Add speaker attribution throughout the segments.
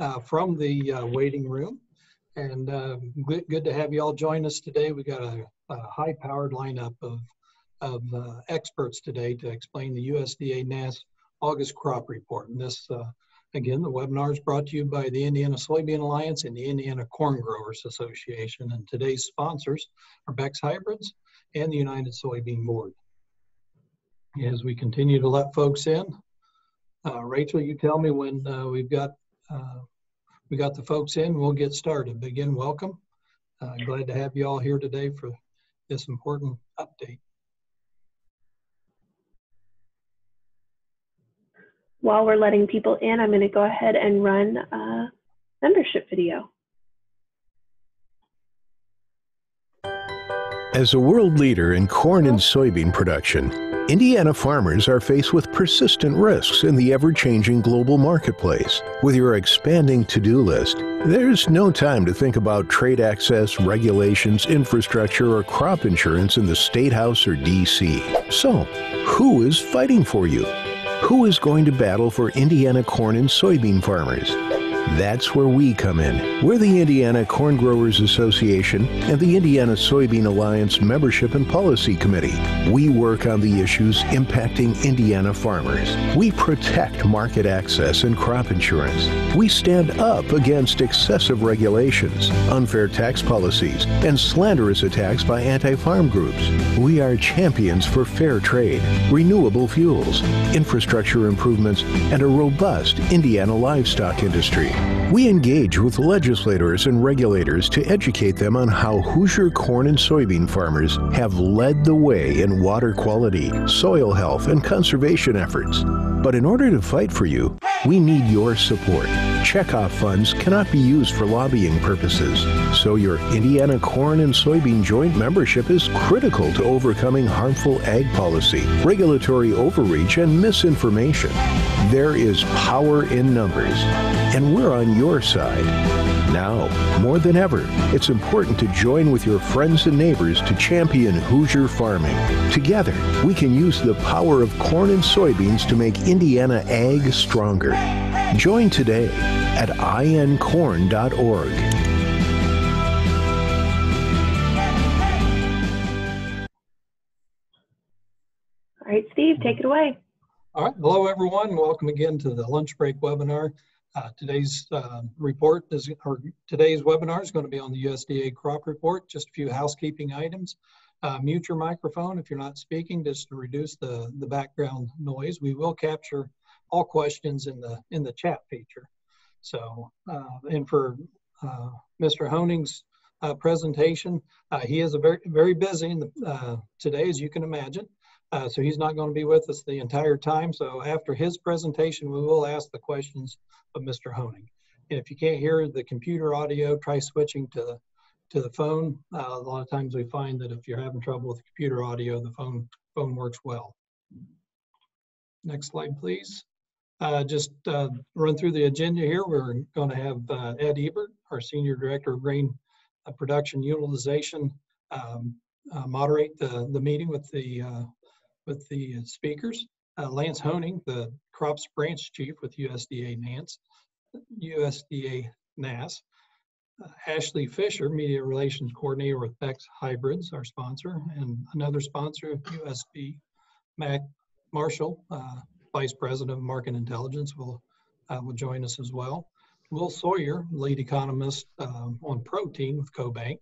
Speaker 1: uh, from the uh, waiting room. And uh, good, good to have you all join us today. We got a, a high-powered lineup of, of uh, experts today to explain the USDA NASS August crop report. And this, uh, again, the webinar is brought to you by the Indiana Soybean Alliance and the Indiana Corn Growers Association. And today's sponsors are Beck's Hybrids and the United Soybean Board. As we continue to let folks in, uh, Rachel, you tell me when uh, we've got uh, we got the folks in. We'll get started. Again, welcome. Uh, glad to have you all here today for this important update.
Speaker 2: While we're letting people in, I'm going to go ahead and run a membership video.
Speaker 3: As a world leader in corn and soybean production, Indiana farmers are faced with persistent risks in the ever changing global marketplace. With your expanding to do list, there's no time to think about trade access, regulations, infrastructure, or crop insurance in the State House or DC. So, who is fighting for you? Who is going to battle for Indiana corn and soybean farmers? That's where we come in. We're the Indiana Corn Growers Association and the Indiana Soybean Alliance Membership and Policy Committee. We work on the issues impacting Indiana farmers. We protect market access and crop insurance. We stand up against excessive regulations, unfair tax policies, and slanderous attacks by anti-farm groups. We are champions for fair trade, renewable fuels, infrastructure improvements, and a robust Indiana livestock industry. We engage with legislators and regulators to educate them on how Hoosier corn and soybean farmers have led the way in water quality, soil health, and conservation efforts. But in order to fight for you, we need your support. Checkoff funds cannot be used for lobbying purposes, so your Indiana corn and soybean joint membership is critical to overcoming harmful ag policy, regulatory overreach, and misinformation. There is power in numbers, and we're on your side. Now, more than ever, it's important to join with your friends and neighbors to champion Hoosier farming. Together, we can use the power of corn and soybeans to make Indiana ag stronger. Join today at incorn.org.
Speaker 2: All right, Steve, take it away.
Speaker 1: All right, hello everyone. Welcome again to the lunch break webinar. Uh, today's uh, report is, or today's webinar is going to be on the USDA crop report. Just a few housekeeping items. Uh, mute your microphone if you're not speaking, just to reduce the the background noise. We will capture all questions in the in the chat feature. So, uh, and for uh, Mr. Honig's uh, presentation, he is a very very busy in the, today, as you can imagine. Uh, so he's not going to be with us the entire time. So after his presentation, we will ask the questions of Mr. Honig. And if you can't hear the computer audio, try switching to the, to the phone. Uh, a lot of times we find that if you're having trouble with computer audio, the phone, phone works well. Next slide, please. Uh, just uh, run through the agenda here. We're going to have uh, Ed Ebert, our Senior Director of Grain uh, Production Utilization, um, uh, moderate the, the meeting with the with the speakers. Uh, Lance Honig, the crops branch chief with USDA NANS, USDA NASS. Uh, Ashley Fisher, media relations coordinator with Beck's Hybrids, our sponsor, and another sponsor, USB Mac Marshall, uh, vice president of market intelligence, will uh, will join us as well. Will Sawyer, lead economist um, on protein with CoBank,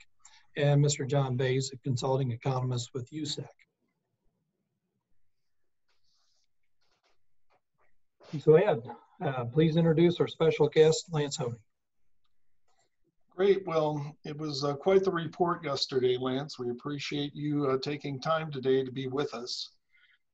Speaker 1: and Mr. John Baize, a consulting economist with USSEC. So Ed, uh, please introduce our special guest, Lance Honig.
Speaker 4: Great. Well, it was uh, quite the report yesterday, Lance. We appreciate you uh, taking time today to be with us.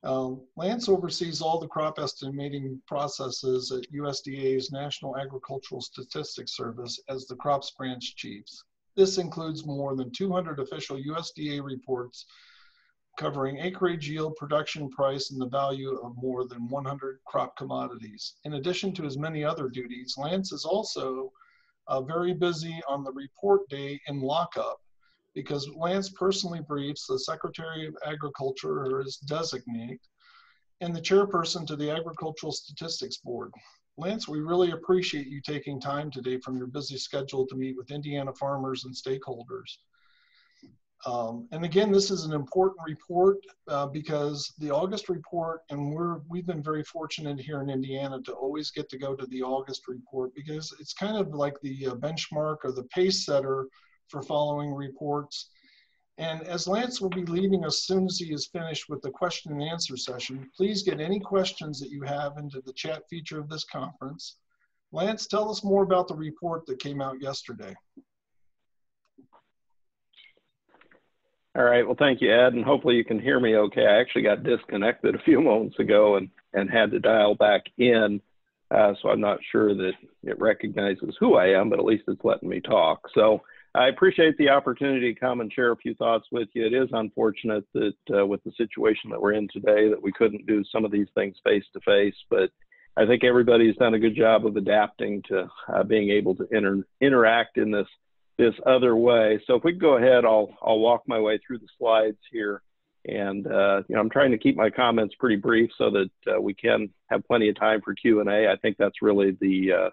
Speaker 4: Um, Lance oversees all the crop estimating processes at USDA's National Agricultural Statistics Service as the crops branch chiefs. This includes more than 200 official USDA reports covering acreage yield, production price, and the value of more than 100 crop commodities. In addition to his many other duties, Lance is also uh, very busy on the report day in lockup because Lance personally briefs the Secretary of Agriculture or his designate and the chairperson to the Agricultural Statistics Board. Lance, we really appreciate you taking time today from your busy schedule to meet with Indiana farmers and stakeholders. Um, and again, this is an important report uh, because the August report, and we're we've been very fortunate here in Indiana to always get to go to the August report because it's kind of like the uh, benchmark or the pace setter for following reports. And as Lance will be leaving as soon as he is finished with the question and answer session, please get any questions that you have into the chat feature of this conference. Lance, tell us more about the report that came out yesterday.
Speaker 5: All right. Well, thank you, Ed, and hopefully you can hear me okay. I actually got disconnected a few moments ago and, and had to dial back in. Uh, so I'm not sure that it recognizes who I am, but at least it's letting me talk. So I appreciate the opportunity to come and share a few thoughts with you. It is unfortunate that uh, with the situation that we're in today that we couldn't do some of these things face to face, but I think everybody's done a good job of adapting to uh, being able to inter interact in this this other way. So if we go ahead, I'll I'll walk my way through the slides here, and uh, you know I'm trying to keep my comments pretty brief so that uh, we can have plenty of time for Q and A. I think that's really the uh,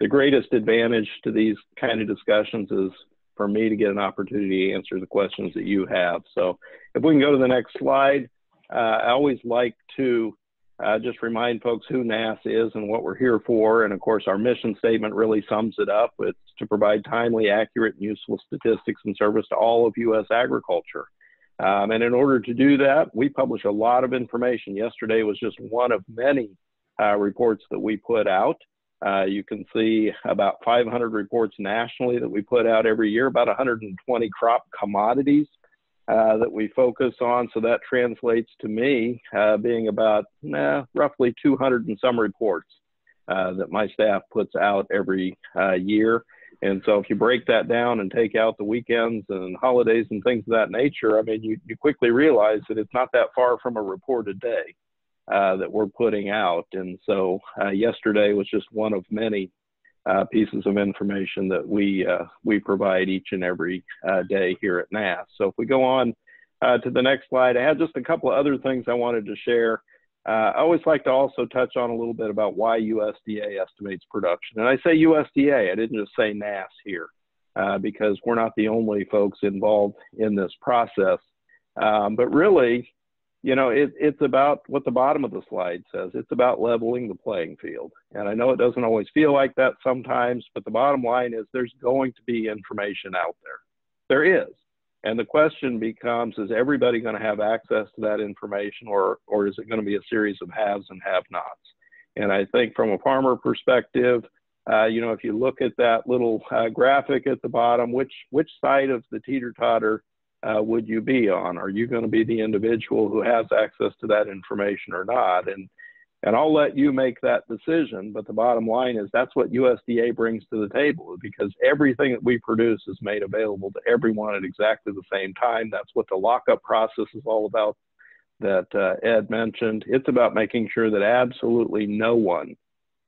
Speaker 5: the greatest advantage to these kind of discussions is for me to get an opportunity to answer the questions that you have. So if we can go to the next slide, uh, I always like to uh, just remind folks who NASS is and what we're here for. And of course, our mission statement really sums it up. It's to provide timely, accurate, and useful statistics and service to all of U.S. agriculture. Um, and in order to do that, we publish a lot of information. Yesterday was just one of many uh, reports that we put out. Uh, you can see about 500 reports nationally that we put out every year, about 120 crop commodities uh, that we focus on. So that translates to me uh, being about eh, roughly 200 and some reports uh, that my staff puts out every uh, year. And so if you break that down and take out the weekends and holidays and things of that nature, I mean, you, you quickly realize that it's not that far from a report a day uh, that we're putting out. And so yesterday was just one of many uh, pieces of information that we uh, we provide each and every uh, day here at NASS. So if we go on uh, to the next slide, I had just a couple of other things I wanted to share. Uh, I always like to also touch on a little bit about why USDA estimates production. And I say USDA, I didn't just say NASS here, uh, because we're not the only folks involved in this process. Um, but really, you know, it, it's about what the bottom of the slide says. It's about leveling the playing field. And I know it doesn't always feel like that sometimes, but the bottom line is there's going to be information out there. There is. And the question becomes, is everybody going to have access to that information or, or is it going to be a series of haves and have nots? And I think from a farmer perspective, uh, you know, if you look at that little uh, graphic at the bottom, which, which side of the teeter-totter uh, would you be on? Are you going to be the individual who has access to that information or not? And and I'll let you make that decision. But the bottom line is that's what USDA brings to the table because everything that we produce is made available to everyone at exactly the same time. That's what the lockup process is all about that uh, Ed mentioned. It's about making sure that absolutely no one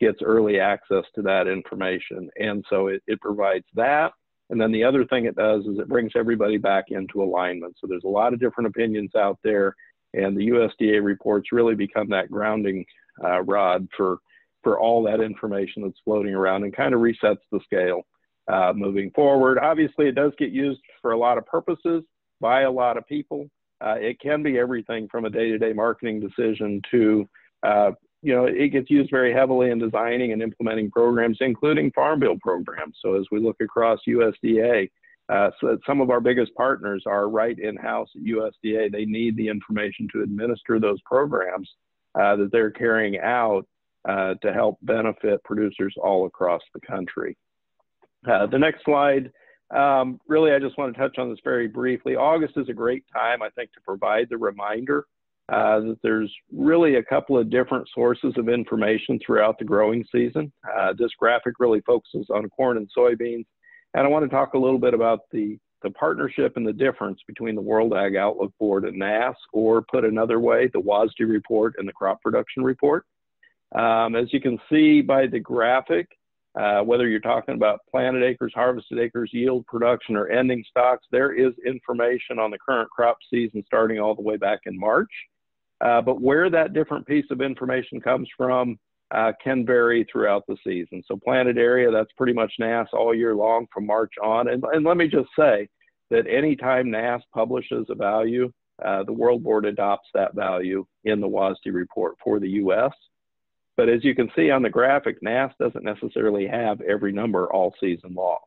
Speaker 5: gets early access to that information. And so it, it provides that and then the other thing it does is it brings everybody back into alignment. So there's a lot of different opinions out there, and the USDA reports really become that grounding uh, rod for for all that information that's floating around and kind of resets the scale uh, moving forward. Obviously, it does get used for a lot of purposes by a lot of people. Uh, it can be everything from a day-to-day marketing decision to uh, you know, it gets used very heavily in designing and implementing programs, including farm bill programs. So as we look across USDA, uh, so some of our biggest partners are right in-house at USDA. They need the information to administer those programs uh, that they're carrying out uh, to help benefit producers all across the country. Uh, the next slide, um, really, I just want to touch on this very briefly. August is a great time, I think, to provide the reminder uh, that there's really a couple of different sources of information throughout the growing season. Uh, this graphic really focuses on corn and soybeans. And I want to talk a little bit about the, the partnership and the difference between the World Ag Outlook Board and NASS, or put another way, the WASDE report and the crop production report. Um, as you can see by the graphic, uh, whether you're talking about planted acres, harvested acres, yield production, or ending stocks, there is information on the current crop season starting all the way back in March. Uh, but where that different piece of information comes from uh, can vary throughout the season. So planted area, that's pretty much NASS all year long from March on. And, and let me just say that anytime NASS publishes a value, uh, the World Board adopts that value in the WASDE report for the U.S. But as you can see on the graphic, NASS doesn't necessarily have every number all season long.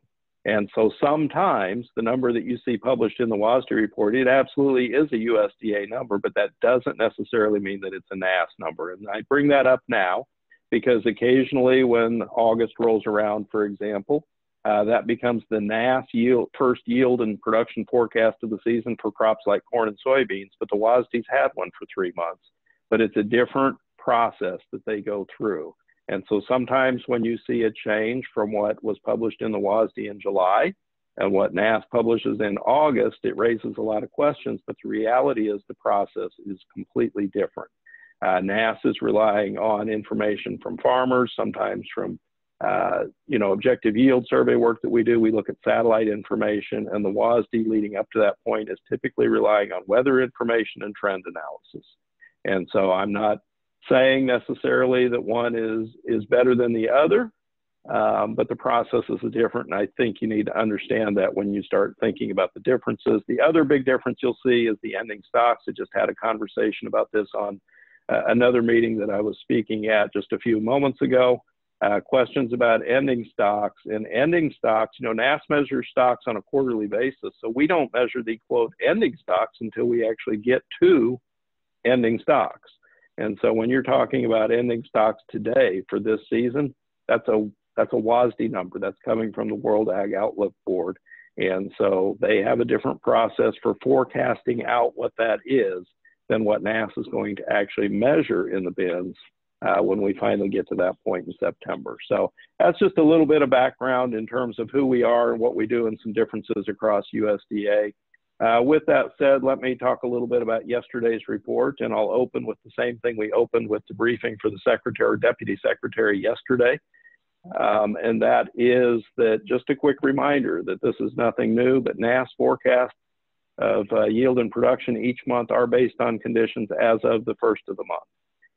Speaker 5: And so sometimes the number that you see published in the WASDE report, it absolutely is a USDA number, but that doesn't necessarily mean that it's a NASS number. And I bring that up now because occasionally when August rolls around, for example, uh, that becomes the NASS yield, first yield and production forecast of the season for crops like corn and soybeans. But the WASDE's had one for three months, but it's a different process that they go through. And so sometimes when you see a change from what was published in the WASDE in July and what NASS publishes in August, it raises a lot of questions, but the reality is the process is completely different. Uh, NASS is relying on information from farmers, sometimes from uh, you know, objective yield survey work that we do, we look at satellite information, and the WASDE leading up to that point is typically relying on weather information and trend analysis. And so I'm not saying necessarily that one is is better than the other, um, but the processes are different, and I think you need to understand that when you start thinking about the differences. The other big difference you'll see is the ending stocks. I just had a conversation about this on uh, another meeting that I was speaking at just a few moments ago. Uh, questions about ending stocks and ending stocks. You know, NASS measures stocks on a quarterly basis, so we don't measure the quote ending stocks until we actually get to ending stocks. And so when you're talking about ending stocks today for this season, that's a that's a WASDE number that's coming from the World Ag Outlook Board. And so they have a different process for forecasting out what that is than what NASS is going to actually measure in the bins uh, when we finally get to that point in September. So that's just a little bit of background in terms of who we are and what we do and some differences across USDA. Uh, with that said, let me talk a little bit about yesterday's report, and I'll open with the same thing we opened with the briefing for the secretary deputy secretary yesterday. Um, and that is that just a quick reminder that this is nothing new, but NASS forecasts of uh, yield and production each month are based on conditions as of the first of the month.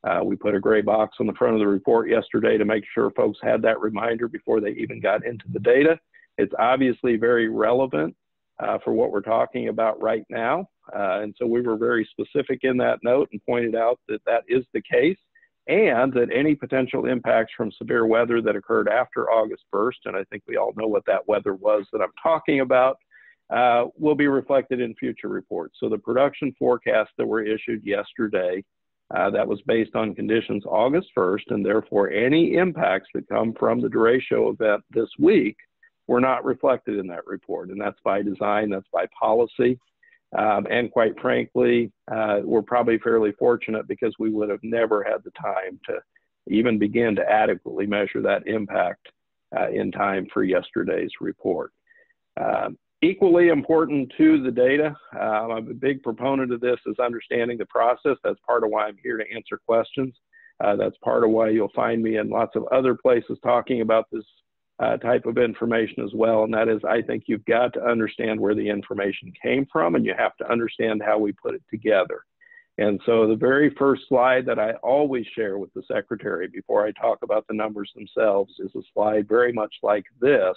Speaker 5: Uh, we put a gray box on the front of the report yesterday to make sure folks had that reminder before they even got into the data. It's obviously very relevant uh, for what we're talking about right now. Uh, and so we were very specific in that note and pointed out that that is the case and that any potential impacts from severe weather that occurred after August 1st, and I think we all know what that weather was that I'm talking about, uh, will be reflected in future reports. So the production forecasts that were issued yesterday, uh, that was based on conditions August 1st, and therefore any impacts that come from the derecho event this week were not reflected in that report. And that's by design, that's by policy. Um, and quite frankly, uh, we're probably fairly fortunate because we would have never had the time to even begin to adequately measure that impact uh, in time for yesterday's report. Um, equally important to the data, um, I'm a big proponent of this, is understanding the process. That's part of why I'm here to answer questions. Uh, that's part of why you'll find me in lots of other places talking about this uh, type of information as well. And that is, I think you've got to understand where the information came from and you have to understand how we put it together. And so the very first slide that I always share with the secretary before I talk about the numbers themselves is a slide very much like this,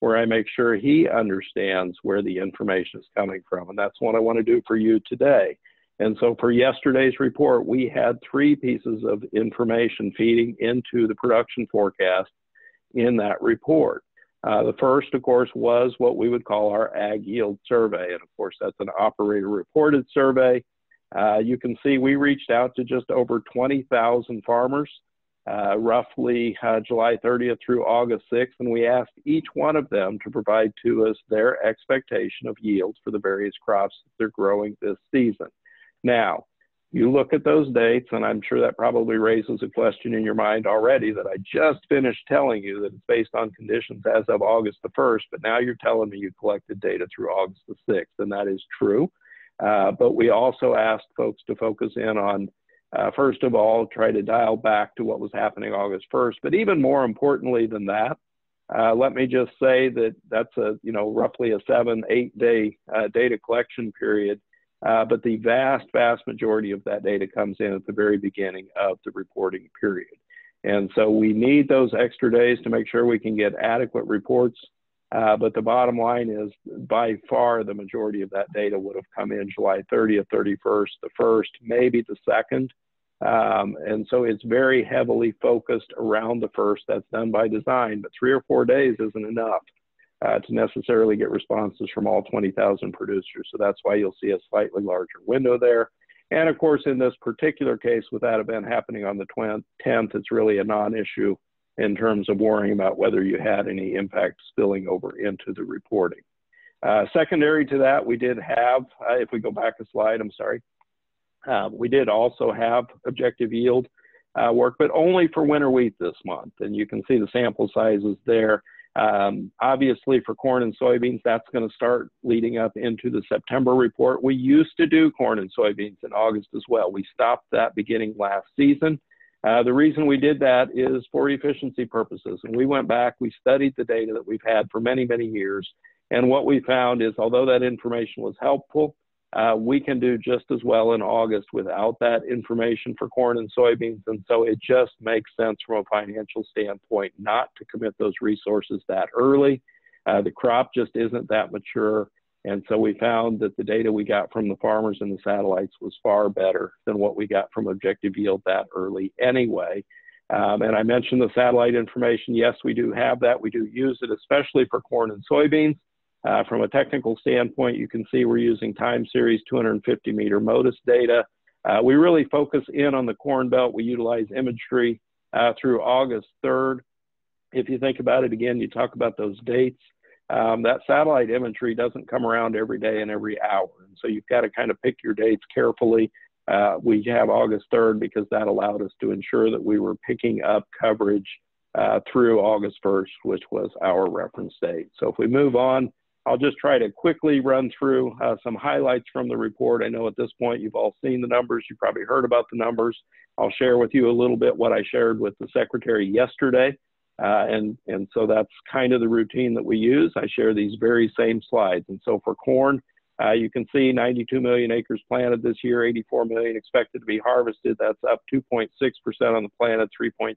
Speaker 5: where I make sure he understands where the information is coming from. And that's what I want to do for you today. And so for yesterday's report, we had three pieces of information feeding into the production forecast in that report. Uh, the first, of course, was what we would call our ag yield survey. And of course, that's an operator reported survey. Uh, you can see we reached out to just over 20,000 farmers, uh, roughly uh, July 30th through August 6th, and we asked each one of them to provide to us their expectation of yields for the various crops that they're growing this season. Now, you look at those dates, and I'm sure that probably raises a question in your mind already that I just finished telling you that it's based on conditions as of August the 1st, but now you're telling me you collected data through August the 6th, and that is true. Uh, but we also asked folks to focus in on, uh, first of all, try to dial back to what was happening August 1st. But even more importantly than that, uh, let me just say that that's a, you know, roughly a seven, eight day uh, data collection period uh, but the vast, vast majority of that data comes in at the very beginning of the reporting period. And so we need those extra days to make sure we can get adequate reports. Uh, but the bottom line is by far the majority of that data would have come in July 30th, 31st, the 1st, maybe the 2nd. Um, and so it's very heavily focused around the 1st. That's done by design, but three or four days isn't enough uh, to necessarily get responses from all 20,000 producers. So that's why you'll see a slightly larger window there. And of course, in this particular case, with that event happening on the 10th, it's really a non issue in terms of worrying about whether you had any impact spilling over into the reporting. Uh, secondary to that, we did have, uh, if we go back a slide, I'm sorry, uh, we did also have objective yield uh, work, but only for winter wheat this month. And you can see the sample sizes there. Um, obviously, for corn and soybeans, that's going to start leading up into the September report. We used to do corn and soybeans in August as well. We stopped that beginning last season. Uh, the reason we did that is for efficiency purposes. And we went back, we studied the data that we've had for many, many years. And what we found is, although that information was helpful, uh, we can do just as well in August without that information for corn and soybeans. And so it just makes sense from a financial standpoint not to commit those resources that early. Uh, the crop just isn't that mature. And so we found that the data we got from the farmers and the satellites was far better than what we got from objective yield that early anyway. Um, and I mentioned the satellite information. Yes, we do have that. We do use it, especially for corn and soybeans. Uh, from a technical standpoint, you can see we're using time series 250 meter MODIS data. Uh, we really focus in on the Corn Belt. We utilize imagery uh, through August 3rd. If you think about it again, you talk about those dates. Um, that satellite imagery doesn't come around every day and every hour. And so you've got to kind of pick your dates carefully. Uh, we have August 3rd because that allowed us to ensure that we were picking up coverage uh, through August 1st, which was our reference date. So if we move on, I'll just try to quickly run through uh, some highlights from the report. I know at this point you've all seen the numbers, you've probably heard about the numbers. I'll share with you a little bit what I shared with the secretary yesterday. Uh, and, and so that's kind of the routine that we use. I share these very same slides. And so for corn, uh, you can see 92 million acres planted this year, 84 million expected to be harvested. That's up 2.6% on the planted, 3.3%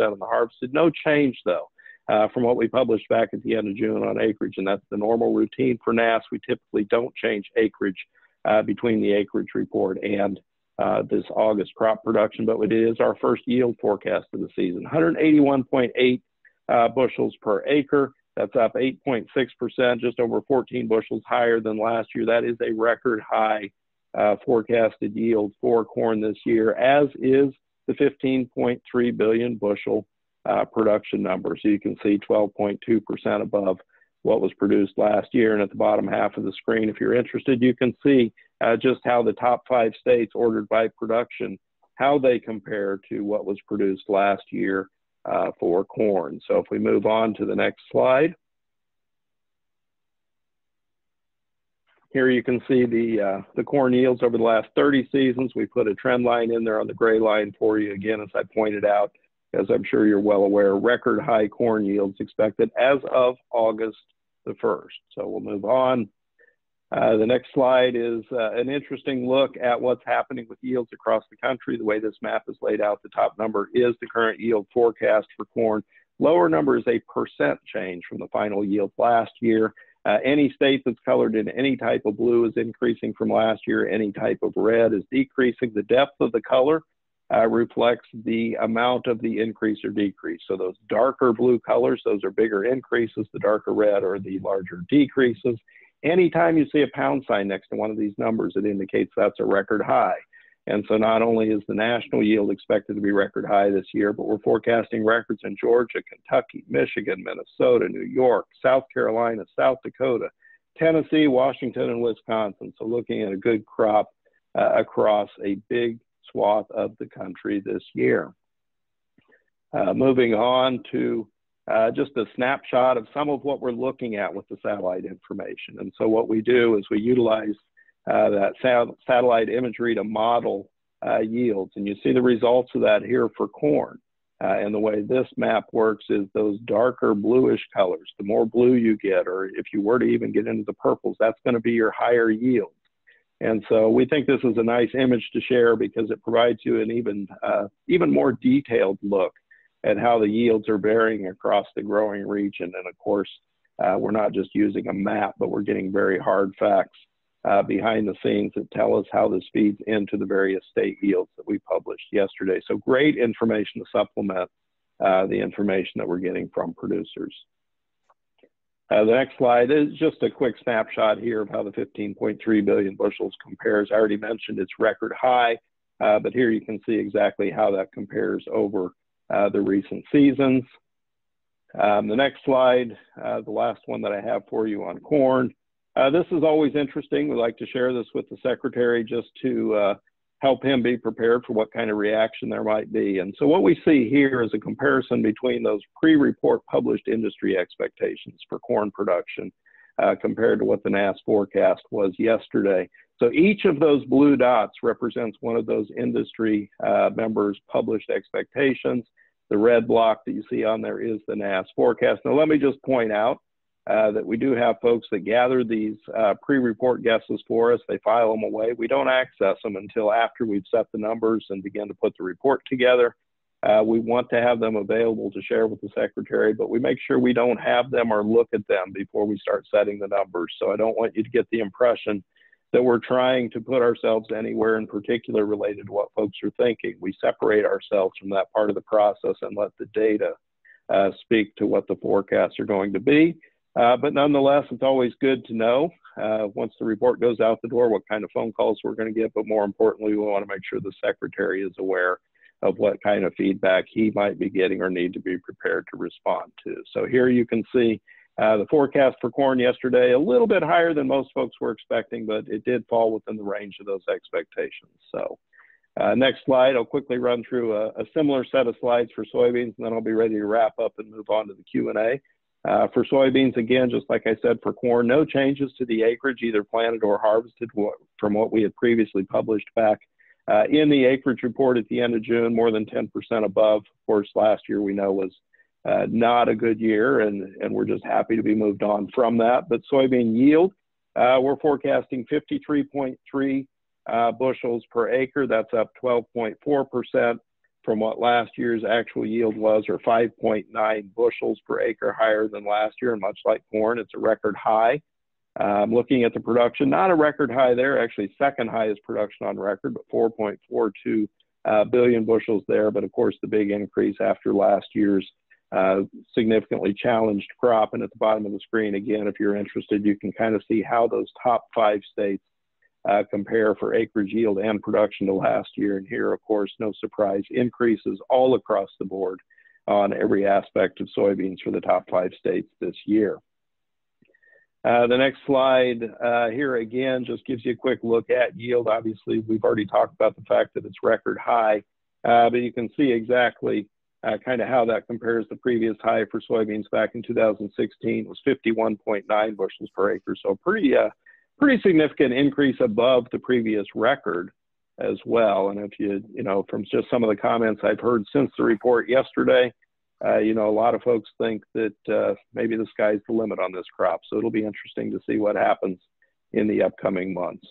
Speaker 5: on the harvested. No change though uh, from what we published back at the end of June on acreage, and that's the normal routine for NASS. We typically don't change acreage uh, between the acreage report and uh, this August crop production, but it is our first yield forecast of the season. 181.8 uh, bushels per acre. That's up 8.6%, just over 14 bushels higher than last year. That is a record high uh, forecasted yield for corn this year, as is the 15.3 billion bushel uh, production number. So you can see 12.2% above what was produced last year. And at the bottom half of the screen, if you're interested, you can see uh, just how the top five states ordered by production, how they compare to what was produced last year uh, for corn. So if we move on to the next slide. Here you can see the, uh, the corn yields over the last 30 seasons. We put a trend line in there on the gray line for you again, as I pointed out as I'm sure you're well aware, record high corn yields expected as of August the 1st. So we'll move on. Uh, the next slide is uh, an interesting look at what's happening with yields across the country. The way this map is laid out, the top number is the current yield forecast for corn. Lower number is a percent change from the final yield last year. Uh, any state that's colored in any type of blue is increasing from last year. Any type of red is decreasing. The depth of the color uh, reflects the amount of the increase or decrease. So those darker blue colors, those are bigger increases. The darker red are the larger decreases. Anytime you see a pound sign next to one of these numbers, it indicates that's a record high. And so not only is the national yield expected to be record high this year, but we're forecasting records in Georgia, Kentucky, Michigan, Minnesota, New York, South Carolina, South Dakota, Tennessee, Washington, and Wisconsin. So looking at a good crop uh, across a big swath of the country this year. Uh, moving on to uh, just a snapshot of some of what we're looking at with the satellite information. And so what we do is we utilize uh, that sat satellite imagery to model uh, yields. And you see the results of that here for corn. Uh, and the way this map works is those darker bluish colors, the more blue you get, or if you were to even get into the purples, that's going to be your higher yield. And so we think this is a nice image to share because it provides you an even, uh, even more detailed look at how the yields are varying across the growing region. And of course, uh, we're not just using a map, but we're getting very hard facts uh, behind the scenes that tell us how this feeds into the various state yields that we published yesterday. So great information to supplement uh, the information that we're getting from producers. Uh, the next slide is just a quick snapshot here of how the 15.3 billion bushels compares. I already mentioned it's record high, uh, but here you can see exactly how that compares over uh, the recent seasons. Um, the next slide, uh, the last one that I have for you on corn. Uh, this is always interesting. We like to share this with the secretary just to uh, help him be prepared for what kind of reaction there might be. And so what we see here is a comparison between those pre-report published industry expectations for corn production uh, compared to what the NASS forecast was yesterday. So each of those blue dots represents one of those industry uh, members' published expectations. The red block that you see on there is the NASS forecast. Now, let me just point out uh, that we do have folks that gather these uh, pre-report guesses for us. They file them away. We don't access them until after we've set the numbers and begin to put the report together. Uh, we want to have them available to share with the secretary, but we make sure we don't have them or look at them before we start setting the numbers. So I don't want you to get the impression that we're trying to put ourselves anywhere in particular related to what folks are thinking. We separate ourselves from that part of the process and let the data uh, speak to what the forecasts are going to be. Uh, but nonetheless, it's always good to know uh, once the report goes out the door what kind of phone calls we're going to get. But more importantly, we want to make sure the secretary is aware of what kind of feedback he might be getting or need to be prepared to respond to. So here you can see uh, the forecast for corn yesterday, a little bit higher than most folks were expecting, but it did fall within the range of those expectations. So uh, next slide, I'll quickly run through a, a, similar set of slides for soybeans, and then I'll be ready to wrap up and move on to the Q&A. Uh, for soybeans, again, just like I said for corn, no changes to the acreage either planted or harvested from what we had previously published back uh, in the acreage report at the end of June, more than 10% above. Of course, last year we know was uh, not a good year, and, and we're just happy to be moved on from that. But soybean yield, uh, we're forecasting 53.3 uh, bushels per acre. That's up 12.4% from what last year's actual yield was, or 5.9 bushels per acre higher than last year. And much like corn, it's a record high. Um, looking at the production, not a record high there, actually second highest production on record, but 4.42 uh, billion bushels there. But of course, the big increase after last year's uh, significantly challenged crop. And at the bottom of the screen, again, if you're interested, you can kind of see how those top five states uh, compare for acreage yield and production to last year. And here, of course, no surprise, increases all across the board on every aspect of soybeans for the top five states this year. Uh, the next slide uh, here again just gives you a quick look at yield. Obviously, we've already talked about the fact that it's record high, uh, but you can see exactly uh, kind of how that compares the previous high for soybeans back in 2016 was 51.9 bushels per acre. So pretty uh, pretty significant increase above the previous record as well. And if you, you know, from just some of the comments I've heard since the report yesterday, uh, you know, a lot of folks think that uh, maybe the sky's the limit on this crop. So it'll be interesting to see what happens in the upcoming months.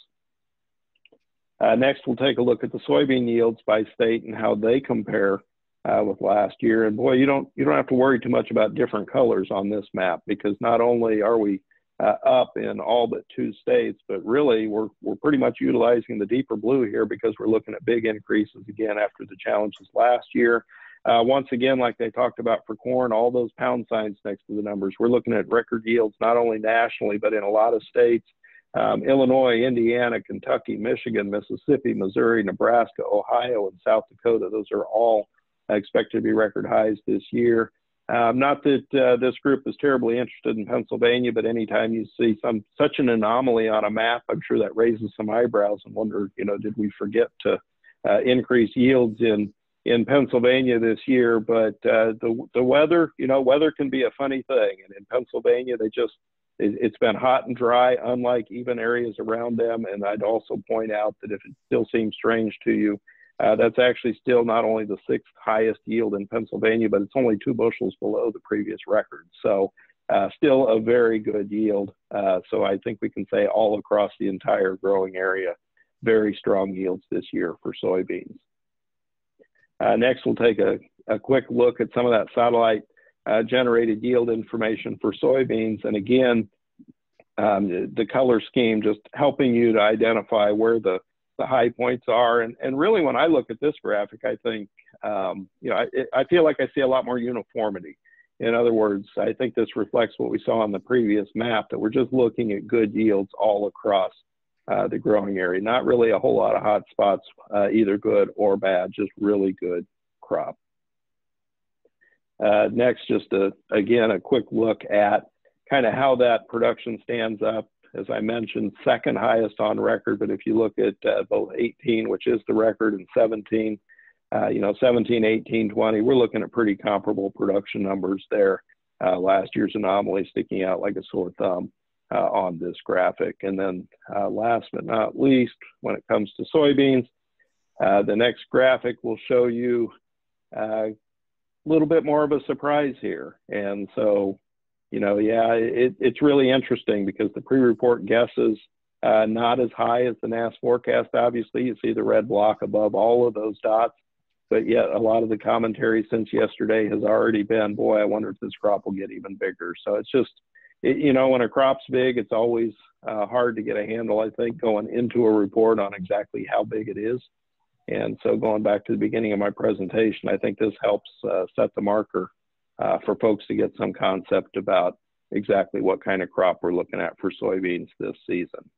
Speaker 5: Uh, next, we'll take a look at the soybean yields by state and how they compare uh, with last year. And boy, you don't you don't have to worry too much about different colors on this map because not only are we uh, up in all but two states, but really we're, we're pretty much utilizing the deeper blue here because we're looking at big increases again after the challenges last year. Uh, once again, like they talked about for corn, all those pound signs next to the numbers, we're looking at record yields not only nationally, but in a lot of states. Um, Illinois, Indiana, Kentucky, Michigan, Mississippi, Missouri, Nebraska, Ohio, and South Dakota. Those are all expected to be record highs this year. Um, not that uh, this group is terribly interested in Pennsylvania, but anytime you see some such an anomaly on a map, I'm sure that raises some eyebrows and wonder, you know, did we forget to uh, increase yields in in Pennsylvania this year? But uh, the the weather, you know, weather can be a funny thing, and in Pennsylvania, they just it, it's been hot and dry, unlike even areas around them. And I'd also point out that if it still seems strange to you, uh, that's actually still not only the sixth highest yield in Pennsylvania, but it's only two bushels below the previous record. So uh, still a very good yield. Uh, so I think we can say all across the entire growing area, very strong yields this year for soybeans. Uh, next, we'll take a, a quick look at some of that satellite uh, generated yield information for soybeans. And again, um, the, the, color scheme just helping you to identify where the, the high points are. And, and really, when I look at this graphic, I think, um, you know, I, I feel like I see a lot more uniformity. In other words, I think this reflects what we saw on the previous map that we're just looking at good yields all across uh, the growing area. Not really a whole lot of hot spots, uh, either good or bad, just really good crop. Uh, next, just a, again, a quick look at kind of how that production stands up. As I mentioned, second highest on record, but if you look at uh, both 18, which is the record, and 17, uh, you know, 17, 18, 20, we're looking at pretty comparable production numbers there. Uh, last year's anomaly sticking out like a sore thumb uh, on this graphic. And then uh, last but not least, when it comes to soybeans, uh, the next graphic will show you a little bit more of a surprise here. And so, you know, yeah, it, it's really interesting because the pre-report guesses uh, not as high as the NASS forecast. Obviously, you see the red block above all of those dots, but yet a lot of the commentary since yesterday has already been, boy, I wonder if this crop will get even bigger. So it's just, it, you know, when a crop's big, it's always uh, hard to get a handle, I think, going into a report on exactly how big it is. And so going back to the beginning of my presentation, I think this helps uh, set the marker uh, for folks to get some concept about exactly what kind of crop we're looking at for soybeans this season.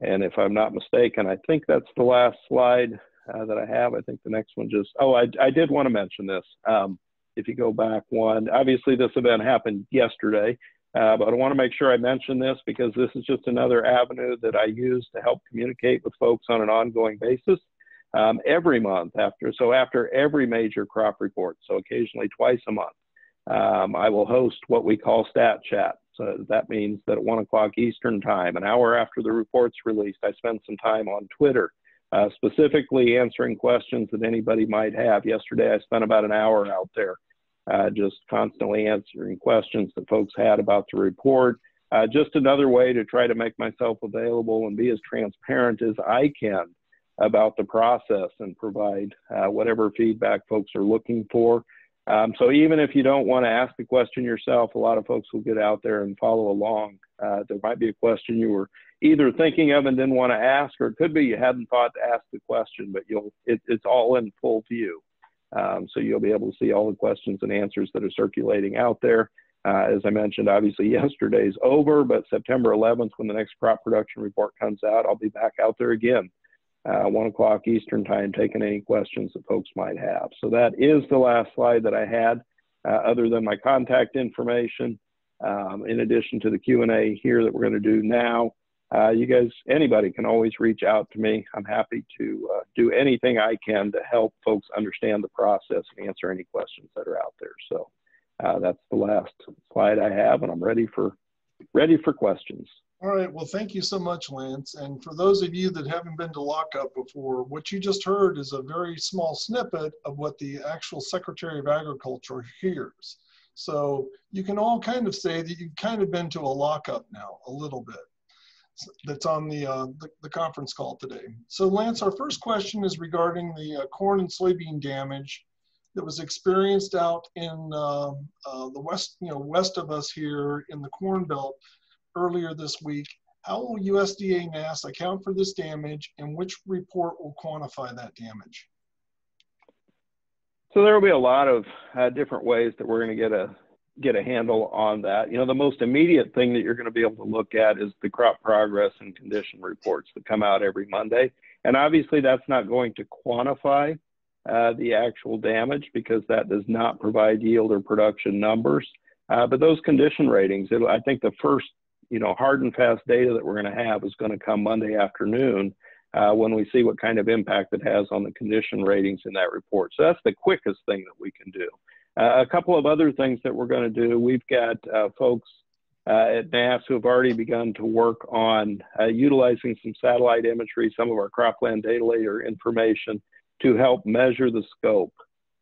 Speaker 5: And if I'm not mistaken, I think that's the last slide uh, that I have. I think the next one just, oh, I, I did want to mention this. Um, if you go back one, obviously this event happened yesterday, uh, but I want to make sure I mention this because this is just another avenue that I use to help communicate with folks on an ongoing basis um, every month after. So after every major crop report, so occasionally twice a month, um, I will host what we call Stat Chat. So that means that at one o'clock Eastern time, an hour after the report's released, I spend some time on Twitter, uh, specifically answering questions that anybody might have. Yesterday, I spent about an hour out there, uh, just constantly answering questions that folks had about the report. Uh, just another way to try to make myself available and be as transparent as I can about the process and provide uh, whatever feedback folks are looking for. Um, so even if you don't want to ask the question yourself, a lot of folks will get out there and follow along. Uh, there might be a question you were either thinking of and didn't want to ask, or it could be you hadn't thought to ask the question, but you'll it, it's all in full view. Um, so you'll be able to see all the questions and answers that are circulating out there. Uh, as I mentioned, obviously yesterday's over, but September 11th, when the next crop production report comes out, I'll be back out there again uh, one o'clock Eastern time, taking any questions that folks might have. So that is the last slide that I had, uh, other than my contact information. Um, in addition to the Q&A here that we're going to do now, uh, you guys, anybody can always reach out to me. I'm happy to uh, do anything I can to help folks understand the process and answer any questions that are out there. So uh, that's the last slide I have, and I'm ready for ready for questions.
Speaker 4: All right. Well, thank you so much, Lance. And for those of you that haven't been to lockup before, what you just heard is a very small snippet of what the actual Secretary of Agriculture hears. So you can all kind of say that you've kind of been to a lockup now, a little bit. That's on the, uh, the, the, conference call today. So Lance, our first question is regarding the uh, corn and soybean damage that was experienced out in uh, uh the west, you know, west of us here in the Corn Belt earlier this week. How will USDA NASS account for this damage and which report will quantify that damage?
Speaker 5: So there will be a lot of uh, different ways that we're going to get a get a handle on that. You know, the most immediate thing that you're going to be able to look at is the crop progress and condition reports that come out every Monday. And obviously, that's not going to quantify uh, the actual damage because that does not provide yield or production numbers. Uh, but those condition ratings, I think the first you know, hard and fast data that we're going to have is going to come Monday afternoon uh, when we see what kind of impact it has on the condition ratings in that report. So that's the quickest thing that we can do. Uh, a couple of other things that we're going to do, we've got uh, folks uh, at NASS who have already begun to work on uh, utilizing some satellite imagery, some of our cropland data layer information to help measure the scope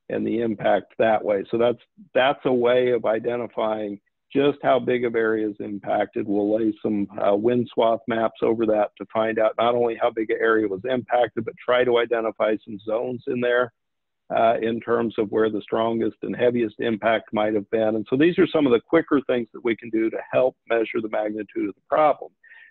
Speaker 5: and the impact that way. So that's that's a way of identifying just how big of areas impacted. We'll lay some uh, wind swath maps over that to find out not only how big an area was impacted, but try to identify some zones in there uh, in terms of where the strongest and heaviest impact might have been. And so these are some of the quicker things that we can do to help measure the magnitude of the problem.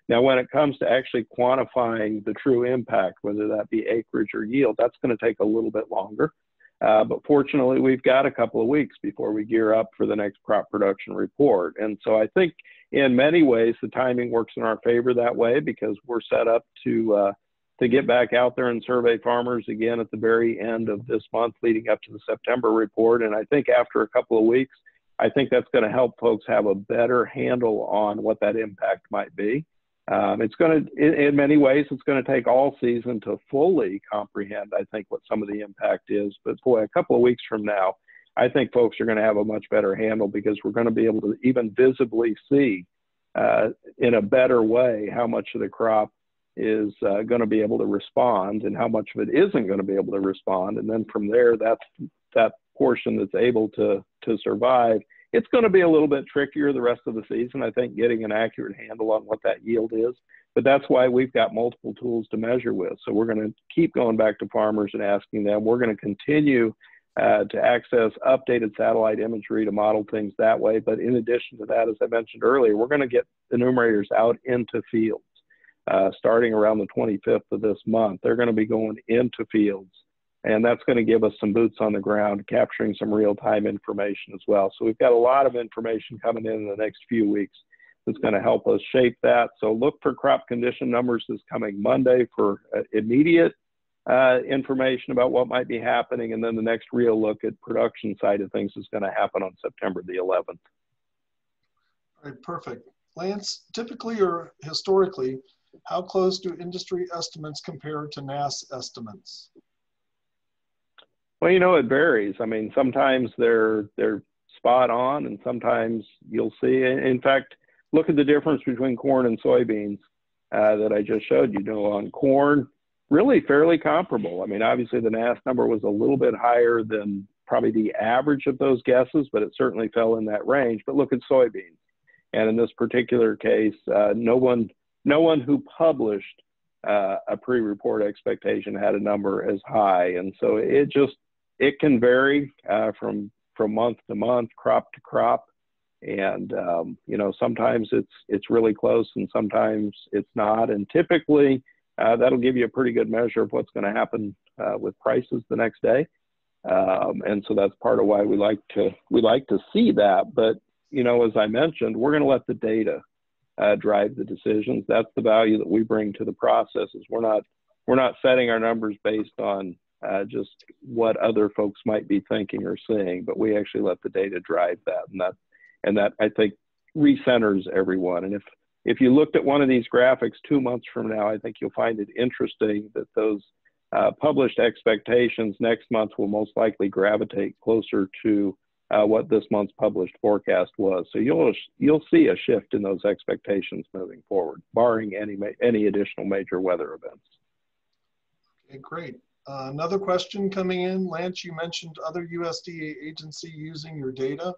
Speaker 5: Now, when it comes to actually quantifying the true impact, whether that be acreage or yield, that's going to take a little bit longer. Uh, but fortunately, we've got a couple of weeks before we gear up for the next crop production report. And so I think in many ways the timing works in our favor that way because we're set up to uh, to get back out there and survey farmers again at the very end of this month, leading up to the September report. And I think after a couple of weeks, I think that's going to help folks have a better handle on what that impact might be. Um, it's going to, in, in, many ways, it's going to take all season to fully comprehend, I think, what some of the impact is. But boy, a couple of weeks from now, I think folks are going to have a much better handle because we're going to be able to even visibly see uh, in a better way how much of the crop is uh, going to be able to respond and how much of it isn't going to be able to respond. And then from there, that's that portion that's able to to survive it's going to be a little bit trickier the rest of the season, I think, getting an accurate handle on what that yield is. But that's why we've got multiple tools to measure with. So we're going to keep going back to farmers and asking them. We're going to continue uh, to access updated satellite imagery to model things that way. But in addition to that, as I mentioned earlier, we're going to get enumerators out into fields uh, starting around the 25th of this month. They're going to be going into fields and that's going to give us some boots on the ground, capturing some real time information as well. So we've got a lot of information coming in in the next few weeks that's going to help us shape that. So look for crop condition numbers this coming Monday for uh, immediate uh, information about what might be happening. And then the next real look at production side of things is going to happen on September the 11th.
Speaker 4: All right, perfect. Lance, typically or historically, how close do industry estimates compare to NASS estimates?
Speaker 5: Well, you know, it varies. I mean, sometimes they're they're spot on, and sometimes you'll see. In fact, look at the difference between corn and soybeans uh, that I just showed you. you. know, on corn, really fairly comparable. I mean, obviously the NASS number was a little bit higher than probably the average of those guesses, but it certainly fell in that range. But look at soybeans, and in this particular case, uh, no one no one who published uh, a pre-report expectation had a number as high, and so it just it can vary uh, from from month to month, crop to crop, and um, you know sometimes it's it's really close and sometimes it's not. And typically, uh, that'll give you a pretty good measure of what's going to happen uh, with prices the next day. Um, and so that's part of why we like to we like to see that. But you know, as I mentioned, we're going to let the data uh, drive the decisions. That's the value that we bring to the process. Is we're not we're not setting our numbers based on uh, just what other folks might be thinking or seeing, but we actually let the data drive that, and that, and that I think recenters everyone. And if if you looked at one of these graphics two months from now, I think you'll find it interesting that those uh, published expectations next month will most likely gravitate closer to uh, what this month's published forecast was. So you'll you'll see a shift in those expectations moving forward, barring any any additional major weather events.
Speaker 4: Okay, great. Uh, another question coming in, Lance, you mentioned other USDA agency using your data.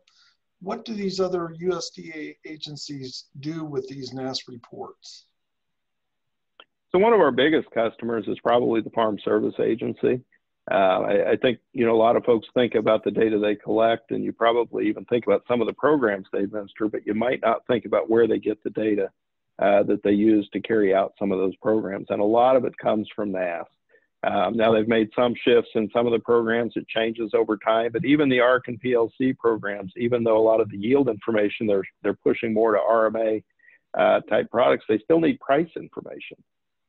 Speaker 4: What do these other USDA agencies do with these NASS reports?
Speaker 5: So one of our biggest customers is probably the Farm Service Agency. Uh, I, I, think you know a lot of folks think about the data they collect, and you probably even think about some of the programs they administer, but you might not think about where they get the data uh, that they use to carry out some of those programs. And a lot of it comes from NASS. Um, now they've made some shifts in some of the programs. It changes over time, but even the ARC and PLC programs, even though a lot of the yield information they're they're pushing more to RMA uh, type products, they still need price information.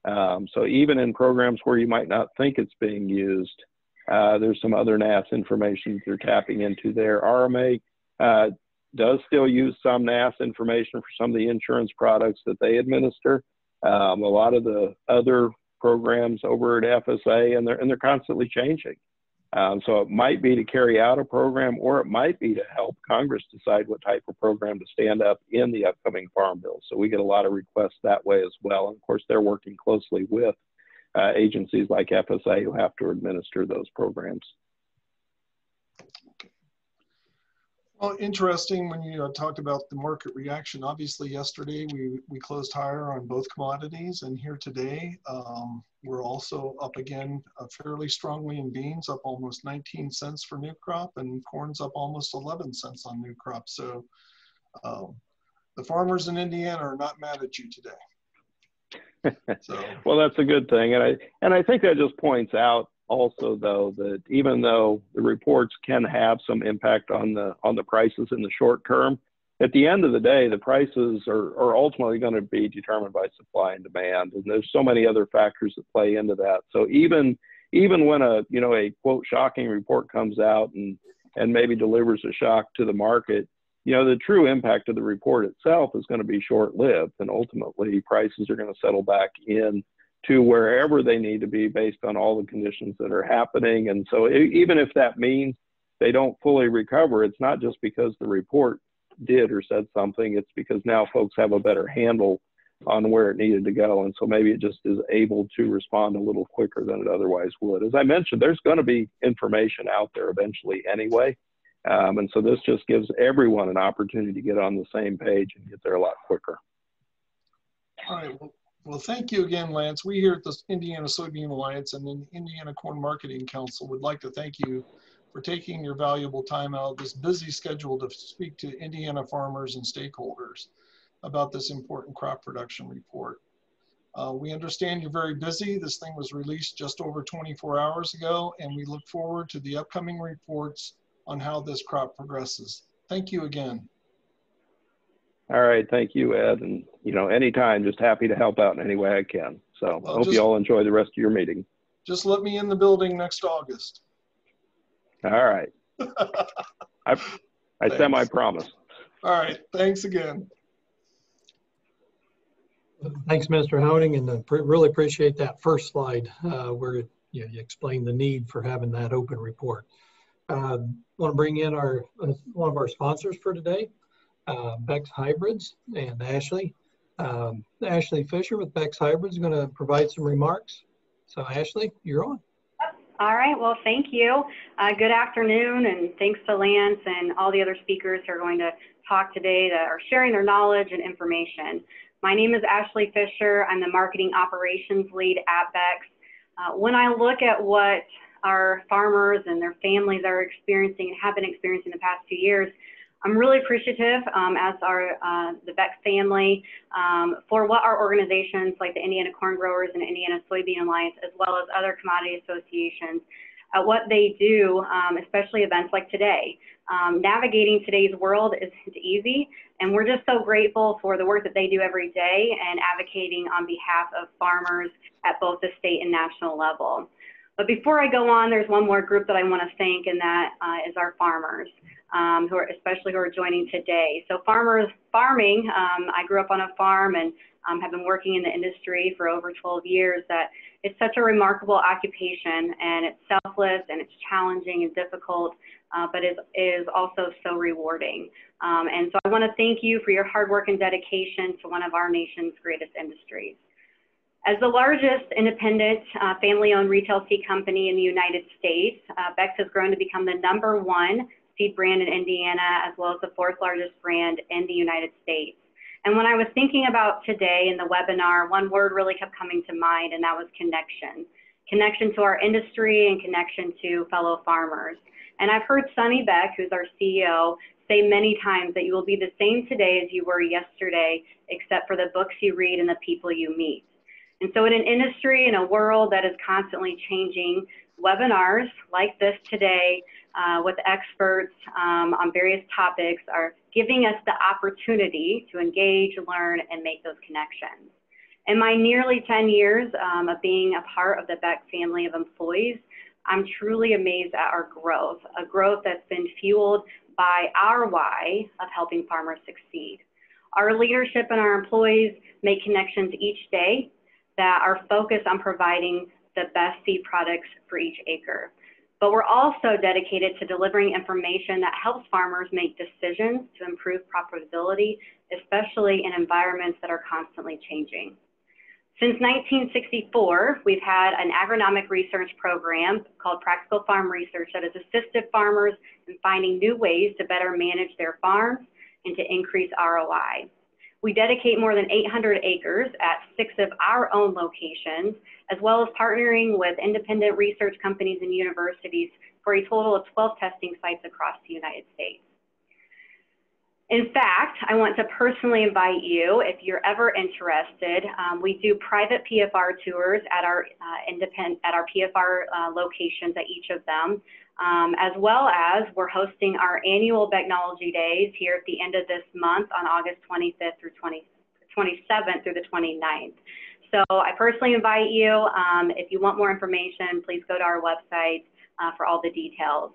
Speaker 5: Um, so even in programs where you might not think it's being used, uh, there's some other NASS information they're tapping into there. RMA uh, does still use some NASS information for some of the insurance products that they administer. Um, a lot of the other programs over at FSA, and they're and they're constantly changing. Um, so it might be to carry out a program, or it might be to help Congress decide what type of program to stand up in the upcoming Farm Bill. So we get a lot of requests that way as well. And of course, they're working closely with uh, agencies like FSA who have to administer those programs.
Speaker 4: Well, interesting when you uh, talked about the market reaction. Obviously, yesterday we, we closed higher on both commodities, and here today um, we're also up again uh, fairly strongly in beans, up almost 19 cents for new crop, and corn's up almost 11 cents on new crop. So um, the farmers in Indiana are not mad at you today.
Speaker 5: So. well, that's a good thing, and I and I think that just points out also though that even though the reports can have some impact on the on the prices in the short term at the end of the day the prices are, are ultimately going to be determined by supply and demand and there's so many other factors that play into that. So even even when a you know a quote shocking report comes out and and maybe delivers a shock to the market you know the true impact of the report itself is going to be short lived and ultimately prices are going to settle back in to wherever they need to be based on all the conditions that are happening. And so, even if that means they don't fully recover, it's not just because the report did or said something, it's because now folks have a better handle on where it needed to go. And so, maybe it just is able to respond a little quicker than it otherwise would. As I mentioned, there's going to be information out there eventually anyway. Um, and so, this just gives everyone an opportunity to get on the same page and get there a lot quicker.
Speaker 4: All right. Well, well, thank you again, Lance. We here at the Indiana Soybean Alliance and the Indiana Corn Marketing Council would like to thank you for taking your valuable time out of this busy schedule to speak to Indiana farmers and stakeholders about this important crop production report. Uh, we understand you're very busy. This thing was released just over 24 hours ago, and we look forward to the upcoming reports on how this crop progresses. Thank you again.
Speaker 5: All right, thank you, Ed. And you know, anytime, just happy to help out in any way I can. So well, hope just, you all enjoy the rest of your meeting.
Speaker 4: Just let me in the building next August.
Speaker 5: All right. I I semi promise.
Speaker 4: All right. Thanks again.
Speaker 1: Thanks, Mr. Honig, and uh, really appreciate that first slide uh, where you, you explain the need for having that open report. Uh, want to bring in our uh, one of our sponsors for today, uh, Beck's Hybrids and Ashley. Um, Ashley Fisher with Beck's Hybrids is going to provide some remarks. So Ashley, you're on.
Speaker 6: All right, well, thank you. Uh, good afternoon, and thanks to Lance and all the other speakers who are going to talk today that are sharing their knowledge and information. My name is Ashley Fisher. I'm the Marketing Operations Lead at Beck's. Uh, when I look at what our farmers and their families are experiencing and have been experiencing the past few years, I'm really appreciative um, as are uh, the Beck family um, for what our organizations like the Indiana Corn Growers and Indiana Soybean Alliance, as well as other commodity associations, uh, what they do, um, especially events like today. Um, navigating today's world isn't easy, and we're just so grateful for the work that they do every day and advocating on behalf of farmers at both the state and national level. But before I go on, there's one more group that I want to thank, and that uh, is our farmers um, who are especially who are joining today. So farmers farming, um, I grew up on a farm and um, have been working in the industry for over 12 years. That it's such a remarkable occupation and it's selfless and it's challenging and difficult, uh, but is is also so rewarding. Um, and so I want to thank you for your hard work and dedication to one of our nation's greatest industries. As the largest independent uh, family-owned retail seed company in the United States, uh, Beck's has grown to become the number one brand in Indiana, as well as the fourth largest brand in the United States. And when I was thinking about today in the webinar, one word really kept coming to mind, and that was connection. Connection to our industry and connection to fellow farmers. And I've heard Sonny Beck, who's our CEO, say many times that you will be the same today as you were yesterday, except for the books you read and the people you meet. And so in an industry, in a world that is constantly changing, webinars like this today uh, with experts um, on various topics are giving us the opportunity to engage, learn, and make those connections. In my nearly 10 years um, of being a part of the Beck family of employees, I'm truly amazed at our growth, a growth that's been fueled by our why of helping farmers succeed. Our leadership and our employees make connections each day that are focused on providing the best seed products for each acre. But we're also dedicated to delivering information that helps farmers make decisions to improve profitability, especially in environments that are constantly changing. Since 1964, we've had an agronomic research program called Practical Farm Research that has assisted farmers in finding new ways to better manage their farms and to increase ROI. We dedicate more than 800 acres at six of our own locations, as well as partnering with independent research companies and universities for a total of 12 testing sites across the United States. In fact, I want to personally invite you, if you're ever interested, um, we do private PFR tours at our uh, independent at our PFR uh, locations at each of them, um, as well as we're hosting our annual Technology Days here at the end of this month on August 25th through 20, 27th through the 29th. So I personally invite you. Um, if you want more information, please go to our website uh, for all the details.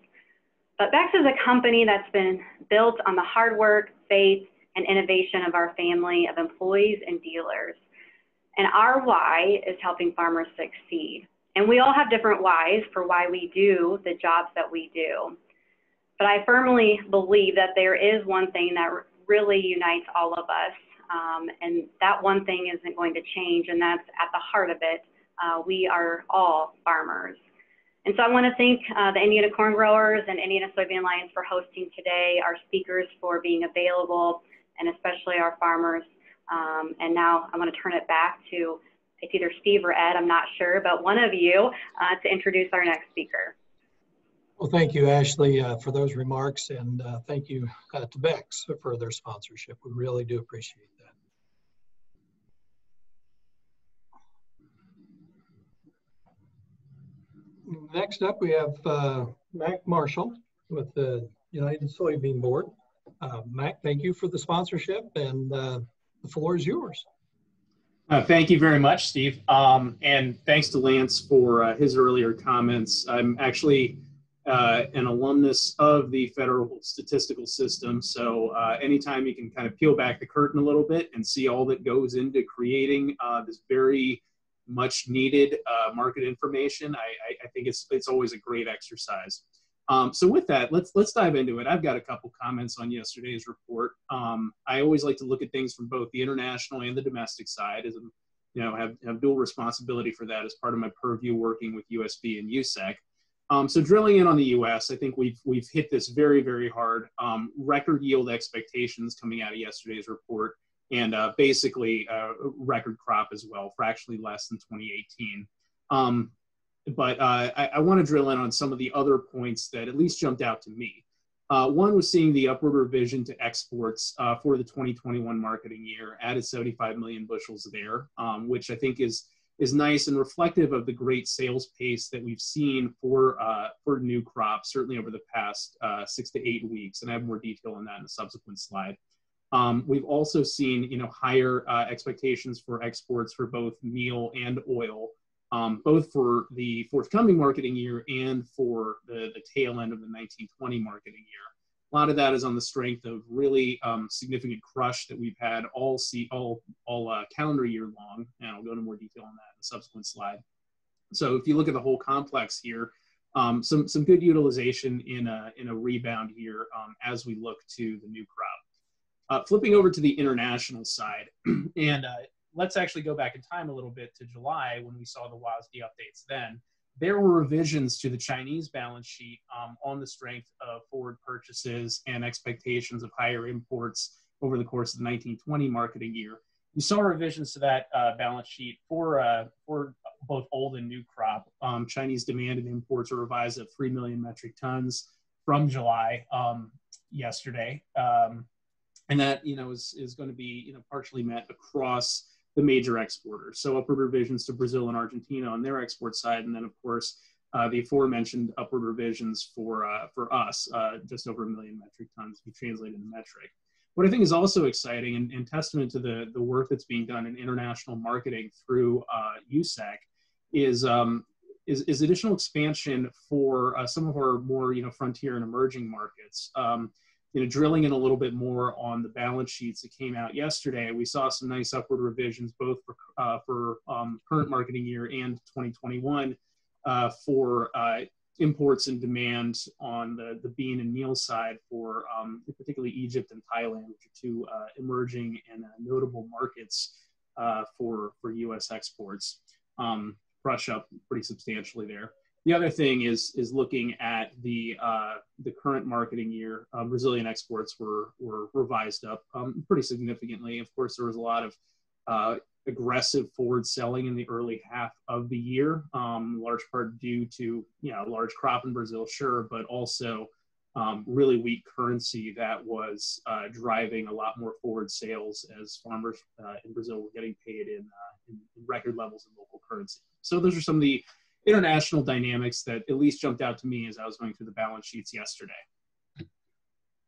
Speaker 6: But Beck's is a company that's been built on the hard work, faith, and innovation of our family of employees and dealers. And our why is helping farmers succeed. And we all have different whys for why we do the jobs that we do. But I firmly believe that there is one thing that really unites all of us. Um, and that one thing isn't going to change, and that's at the heart of it. Uh, we are all farmers. And so I want to thank uh, the Indiana Corn Growers and Indiana Soybean Alliance for hosting today, our speakers for being available, and especially our farmers. Um, and now I want to turn it back to it's either Steve or Ed, I'm not sure, but one of you uh, to introduce our next speaker.
Speaker 1: Well, thank you, Ashley, uh, for those remarks, and uh, thank you uh, to Beck's for their sponsorship. We really do appreciate that. next up, we have uh, Mac Marshall with the United Soybean Board. Uh, Mac, thank you for the sponsorship, and the floor is yours.
Speaker 7: Uh, thank you very much, Steve. Um, and thanks to Lance for uh, his earlier comments. I'm actually uh, an alumnus of the federal statistical system. So anytime you can kind of peel back the curtain a little bit and see all that goes into creating this very much needed uh, market information, I, I, think it's it's always a great exercise. Um, so with that, let's let's dive into it. I've got a couple comments on yesterday's report. Um, I always like to look at things from both the international and the domestic side, as I'm, you know, have, have dual responsibility for that as part of my purview working with USB and USSEC. Um, so drilling in on the U.S., I think we've we've hit this very very hard. Um, record yield expectations coming out of yesterday's report and uh, basically a record crop as well, fractionally less than 2018. Um, but uh, I, I want to drill in on some of the other points that at least jumped out to me. Uh, one was seeing the upward revision to exports uh, for the 2021 marketing year, added 75 million bushels there, um, which I think is is nice and reflective of the great sales pace that we've seen for uh, for new crops, certainly over the past uh, six to eight weeks. And I have more detail on that in a subsequent slide. Um, we've also seen, you know, higher uh, expectations for exports for both meal and oil, um, both for the forthcoming marketing year and for the, the tail end of the 1920 marketing year. A lot of that is on the strength of really um, significant crush that we've had all see all all uh, calendar year long, and I'll go into more detail on that in a subsequent slide. So if you look at the whole complex here, um, some some good utilization in a in a rebound here um, as we look to the new crop. Uh, flipping over to the international side, and uh, let's actually go back in time a little bit to July when we saw the WASDE updates then. There were revisions to the Chinese balance sheet um, on the strength of forward purchases and expectations of higher imports over the course of the 1920 marketing year. We saw revisions to that uh, balance sheet for, uh, for both old and new crop. Um, Chinese demand and imports are revised at 3 million metric tons from July um, yesterday. Um, and that you know is, is going to be you know partially met across the major exporters. So upward revisions to Brazil and Argentina on their export side, and then of course uh, the aforementioned upward revisions for uh, for us, uh, just over a million metric tons to be translated into metric. What I think is also exciting and, and, testament to the the work that's being done in international marketing through USSEC uh, is um, is, is, additional expansion for uh, some of our more you know frontier and emerging markets. Um, you know, drilling in a little bit more on the balance sheets that came out yesterday, we saw some nice upward revisions both for, uh, for um, current marketing year and 2021 uh, for uh, imports and demand on the, the bean and meal side for um, particularly Egypt and Thailand, which are two uh, emerging and uh, notable markets uh, for for U.S. exports, um, brush up pretty substantially there. The other thing is is looking at the uh, the current marketing year. Um, Brazilian exports were were revised up um, pretty significantly. Of course, there was a lot of uh, aggressive forward selling in the early half of the year, um, large part due to you know large crop in Brazil, sure, but also um, really weak currency that was uh, driving a lot more forward sales as farmers uh, in Brazil were getting paid in, uh, in, record levels in local currency. So those are some of the international dynamics that at least jumped out to me as I was going through the balance sheets yesterday.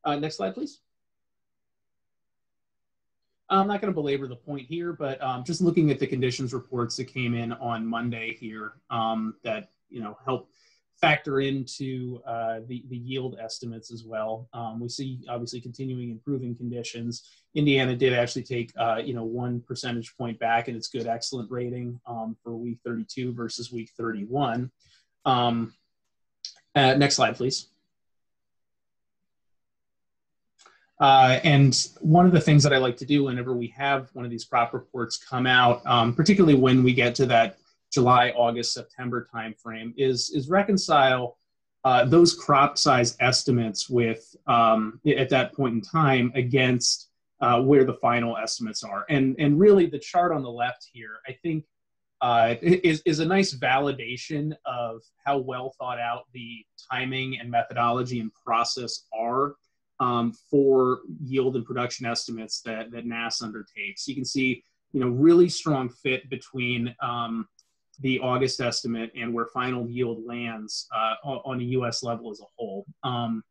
Speaker 7: Uh, next slide, please. I'm not going to belabor the point here, but um, just looking at the conditions reports that came in on Monday here um, that you know help factor into uh, the, the yield estimates as well. Um, we see obviously continuing improving conditions. Indiana did actually take uh, you know one percentage point back in its good excellent rating um, for week 32 versus week 31. Um, uh, next slide, please. Uh, and one of the things that I like to do whenever we have one of these crop reports come out, um, particularly when we get to that July, August, September timeframe is is reconcile uh, those crop size estimates with um, at that point in time against uh, where the final estimates are. And and really the chart on the left here, I think, uh, is is a nice validation of how well thought out the timing and methodology and process are. Um, for yield and production estimates that, that NASS undertakes. You can see, you know, really strong fit between um, the August estimate and where final yield lands uh, on a U.S. level as a whole. Um,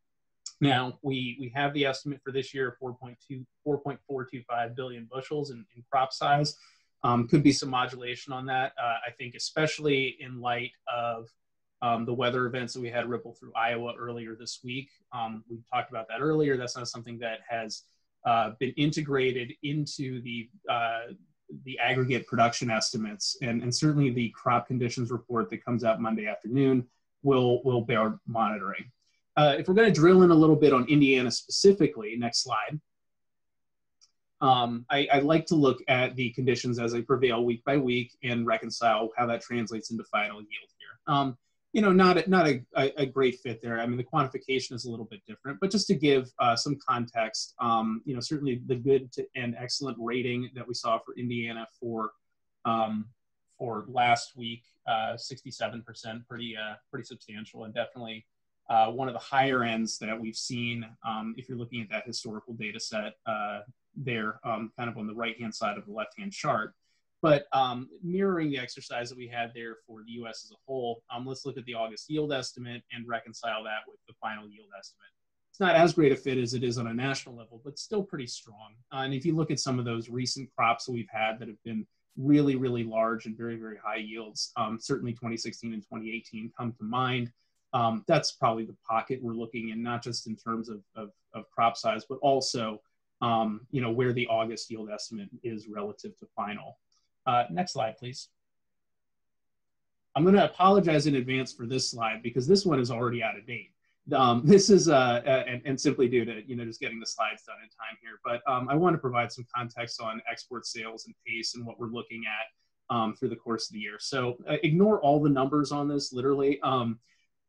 Speaker 7: now we we have the estimate for this year 4.2 4.425 billion bushels in, in crop size. Um, could be some modulation on that. Uh, I think especially in light of um, the weather events that we had ripple through Iowa earlier this week. Um, we talked about that earlier. That's not something that has uh, been integrated into the uh, the aggregate production estimates, and, and certainly the crop conditions report that comes out Monday afternoon will, will bear monitoring. Uh, if we're going to drill in a little bit on Indiana specifically, next slide. Um, I, I, like to look at the conditions as they prevail week by week and reconcile how that translates into final yield here. Um, you know, not a, not a, a, great fit there. I mean, the quantification is a little bit different, but just to give uh, some context, um, you know, certainly the good to, and excellent rating that we saw for Indiana for um, for last week, uh, 67%, pretty uh, pretty substantial, and definitely uh, one of the higher ends that we've seen. Um, if you're looking at that historical data set uh, there, um, kind of on the right hand side of the left hand chart. But um, mirroring the exercise that we had there for the US as a whole, um, let's look at the August yield estimate and reconcile that with the final yield estimate. It's not as great a fit as it is on a national level, but still pretty strong. Uh, and if you look at some of those recent crops that we've had that have been really, really large and very, very high yields, um, certainly 2016 and 2018 come to mind. Um, that's probably the pocket we're looking in, not just in terms of, of, of crop size, but also um, you know, where the August yield estimate is relative to final. Uh, next slide, please. I'm going to apologize in advance for this slide because this one is already out of date. Um, this is uh, and, and, simply due to you know just getting the slides done in time here. But um, I want to provide some context on export sales and pace and what we're looking at um, through the course of the year. So uh, ignore all the numbers on this. Literally, um,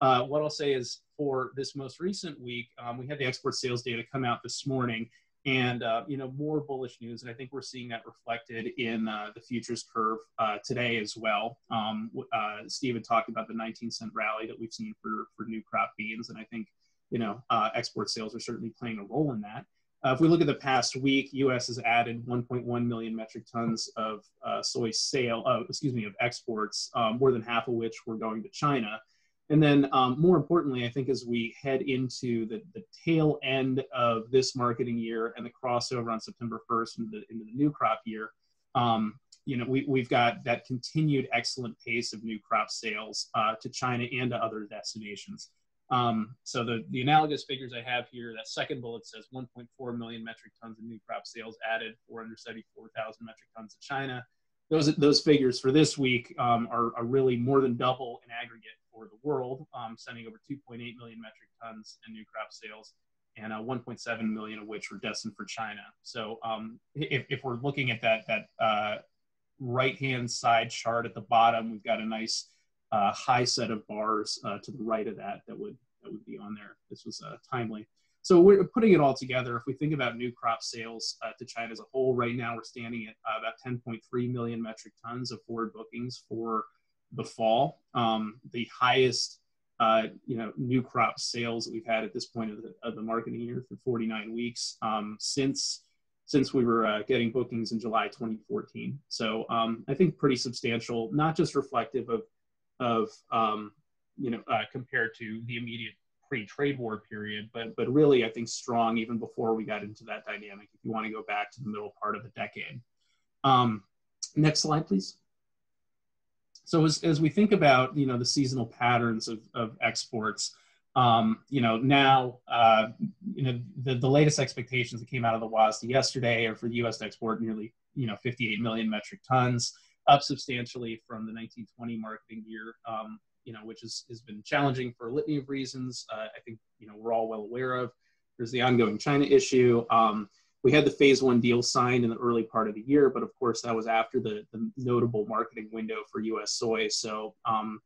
Speaker 7: uh, what I'll say is for this most recent week, um, we had the export sales data come out this morning, and uh, you know more bullish news and i think we're seeing that reflected in uh, the futures curve uh, today as well. Um, uh, steve had talked about the 19 cent rally that we've seen for for new crop beans and i think you know uh, export sales are certainly playing a role in that. Uh, if we look at the past week us has added 1.1 million metric tons of soy sale excuse me of exports um, more than half of which were going to china and then, um, more importantly, I think as we head into the, the tail end of this marketing year and the crossover on September 1st into the, into the new crop year, um, you know, we, we've got that continued excellent pace of new crop sales uh, to China and to other destinations. Um, so the, the analogous figures I have here, that second bullet says 1.4 million metric tons of new crop sales added, 474,000 metric tons to China. Those, those figures for this week um, are, are really more than double in aggregate for the world, um, sending over 2.8 million metric tons in new crop sales, and uh, 1.7 million of which were destined for China. So um, if, if we're looking at that that uh, right-hand side chart at the bottom, we've got a nice uh, high set of bars uh, to the right of that that would that would be on there. This was uh, timely. So we're putting it all together. If we think about new crop sales uh, to China as a whole, right now we're standing at uh, about 10.3 million metric tons of forward bookings for the fall. Um, the highest, uh, you know, new crop sales that we've had at this point of the, of the marketing year for 49 weeks um, since since we were uh, getting bookings in July 2014. So um, I think pretty substantial, not just reflective of of um, you know uh, compared to the immediate pre-trade war period, but but really I think strong even before we got into that dynamic. If you want to go back to the middle part of the decade. Um, next slide, please. So as, as we think about you know the seasonal patterns of, of exports, um, you know now uh, you know the, the latest expectations that came out of the WASDE yesterday are for the U.S. to export nearly you know 58 million metric tons, up substantially from the 1920 marketing year. Um, you know, which is, has been challenging for a litany of reasons. Uh, I think, you know, we're all well aware of. There's the ongoing China issue. Um, we had the phase one deal signed in the early part of the year, but of course that was after the, the notable marketing window for U.S. soy. So, um,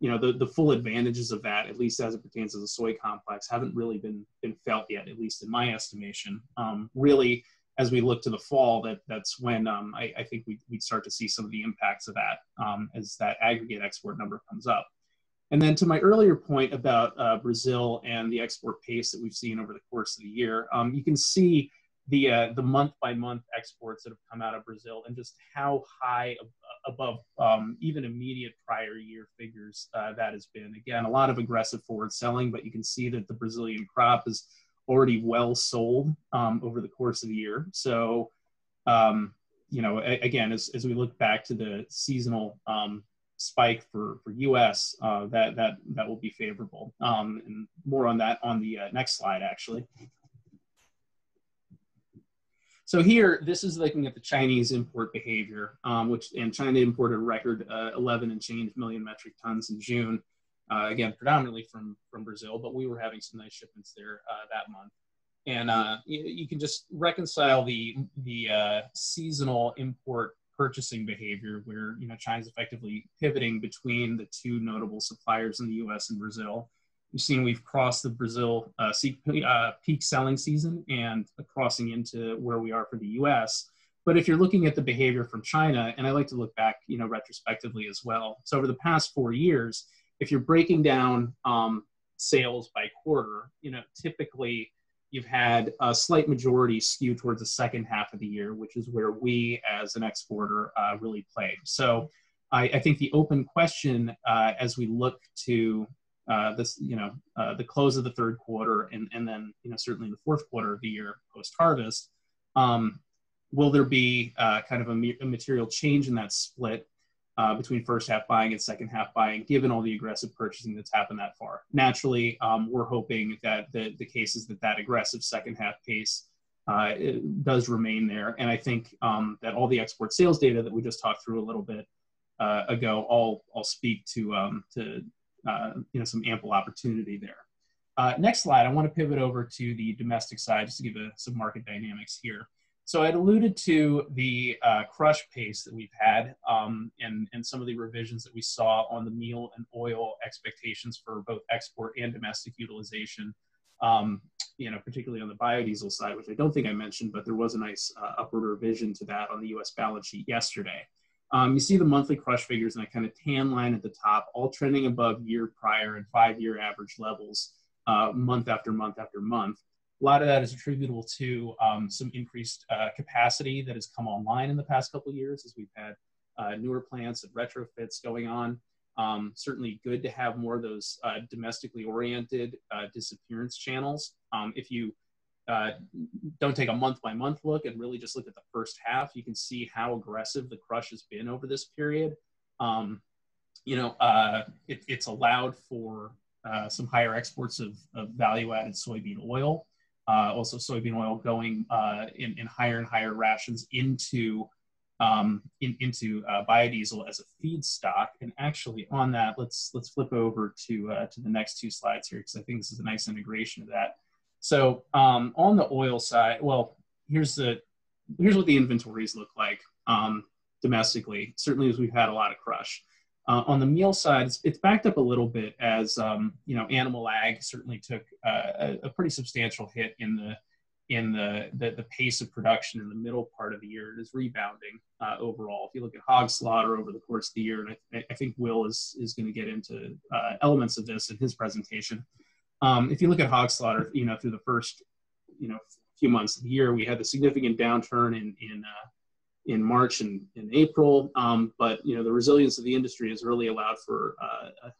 Speaker 7: you know, the, the full advantages of that, at least as it pertains to the soy complex, haven't really been been felt yet, at least in my estimation. Um, really, as we look to the fall, that that's when um, I, I, think we, would start to see some of the impacts of that um, as that aggregate export number comes up. And then to my earlier point about uh, Brazil and the export pace that we've seen over the course of the year, um, you can see the uh, the month by month exports that have come out of Brazil and just how high ab- above um, even immediate prior year figures uh, that has been. Again, a lot of aggressive forward selling, but you can see that the Brazilian crop is already well sold um, over the course of the year. So, um, you know, a- again, as, as we look back to the seasonal um, spike for for US, uh, that that that will be favorable. Um, and more on that on the uh, next slide, actually. So here, this is looking at the Chinese import behavior, um, which and China imported a record uh, 11 and change million metric tons in June. Uh, again, predominantly from from Brazil, but we were having some nice shipments there uh, that month. And uh, you, you, can just reconcile the the uh, seasonal import purchasing behavior where you know China's effectively pivoting between the two notable suppliers in the U.S. and Brazil. We've seen we've crossed the Brazil uh, uh, peak selling season and crossing into where we are for the U.S. But if you're looking at the behavior from China, and I like to look back, you know, retrospectively as well. So over the past four years, if you're breaking down um, sales by quarter, you know, typically you've had a slight majority skew towards the second half of the year, which is where we as an exporter uh, really play. So I, I, think the open question uh, as we look to uh, this, you know, uh, the close of the third quarter and, and then, you know, certainly the fourth quarter of the year post harvest, um, will there be uh, kind of a, a material change in that split uh, between first half buying and second half buying, given all the aggressive purchasing that's happened that far. Naturally, um, we're hoping that the, the case is that that aggressive second half pace uh, does remain there. And I think um, that all the export sales data that we just talked through a little bit ago all, all speak to, um, to uh, you know, some ample opportunity there. Uh, next slide, I want to pivot over to the domestic side just to give a, some market dynamics here. So I'd alluded to the uh, crush pace that we've had um, and, and some of the revisions that we saw on the meal and oil expectations for both export and domestic utilization, um, you know, particularly on the biodiesel side, which I don't think I mentioned, but there was a nice uh, upward revision to that on the US balance sheet yesterday. Um, you see the monthly crush figures in a kind of tan line at the top, all trending above year prior and five year average levels uh, month after month after month. A lot of that is attributable to um, some increased uh, capacity that has come online in the past couple of years as we've had uh, newer plants and retrofits going on. Um, certainly good to have more of those uh, domestically oriented uh, disappearance channels. Um, if you uh, don't take a month by month look and really just look at the first half, you can see how aggressive the crush has been over this period. Um, you know, uh, it, it's allowed for some higher exports of, of value added soybean oil uh, also soybean oil going uh, in, in higher and higher rations into um, in, into uh, biodiesel as a feedstock. And actually, on that, let's let's flip over to uh, to the next two slides here because I think this is a nice integration of that. So um, on the oil side, well, here's the here's what the inventories look like. Um, domestically, certainly as we've had a lot of crush. Uh, on the meal side, it's, it's, backed up a little bit as um, you know, animal ag certainly took uh, a, a, pretty substantial hit in the in the, the, the pace of production in the middle part of the year. It is rebounding uh, overall. If you look at hog slaughter over the course of the year, and I, I think Will is is going to get into uh, elements of this in his presentation. Um, if you look at hog slaughter, you know, through the first you know few months of the year, we had the significant downturn in in uh, in March and in April. Um, but you know, the resilience of the industry has really allowed for uh, a,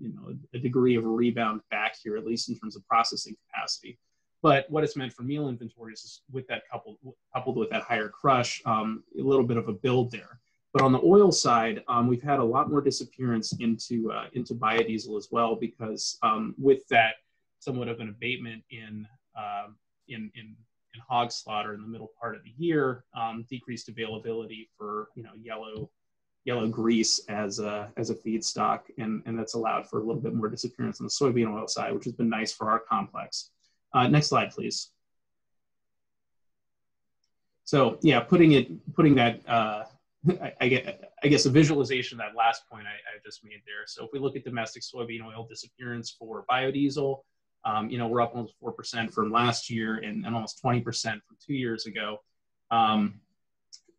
Speaker 7: you know a degree of a rebound back here, at least in terms of processing capacity. But what it's meant for meal inventories is with that coupled coupled with that higher crush, um, a little bit of a build there. But on the oil side, um, we've had a lot more disappearance into uh, into biodiesel as well because um, with that somewhat of an abatement in uh, in in in hog slaughter in the middle part of the year, um, decreased availability for you know yellow yellow grease as a as a feedstock, and and that's allowed for a little bit more disappearance on the soybean oil side, which has been nice for our complex. Uh, next slide, please. So yeah, putting it putting that uh, I, I, get, I guess a visualization of that last point I, I just made there. So if we look at domestic soybean oil disappearance for biodiesel, um, you know, we're up almost 4% from last year and, and almost 20% from two years ago. Um,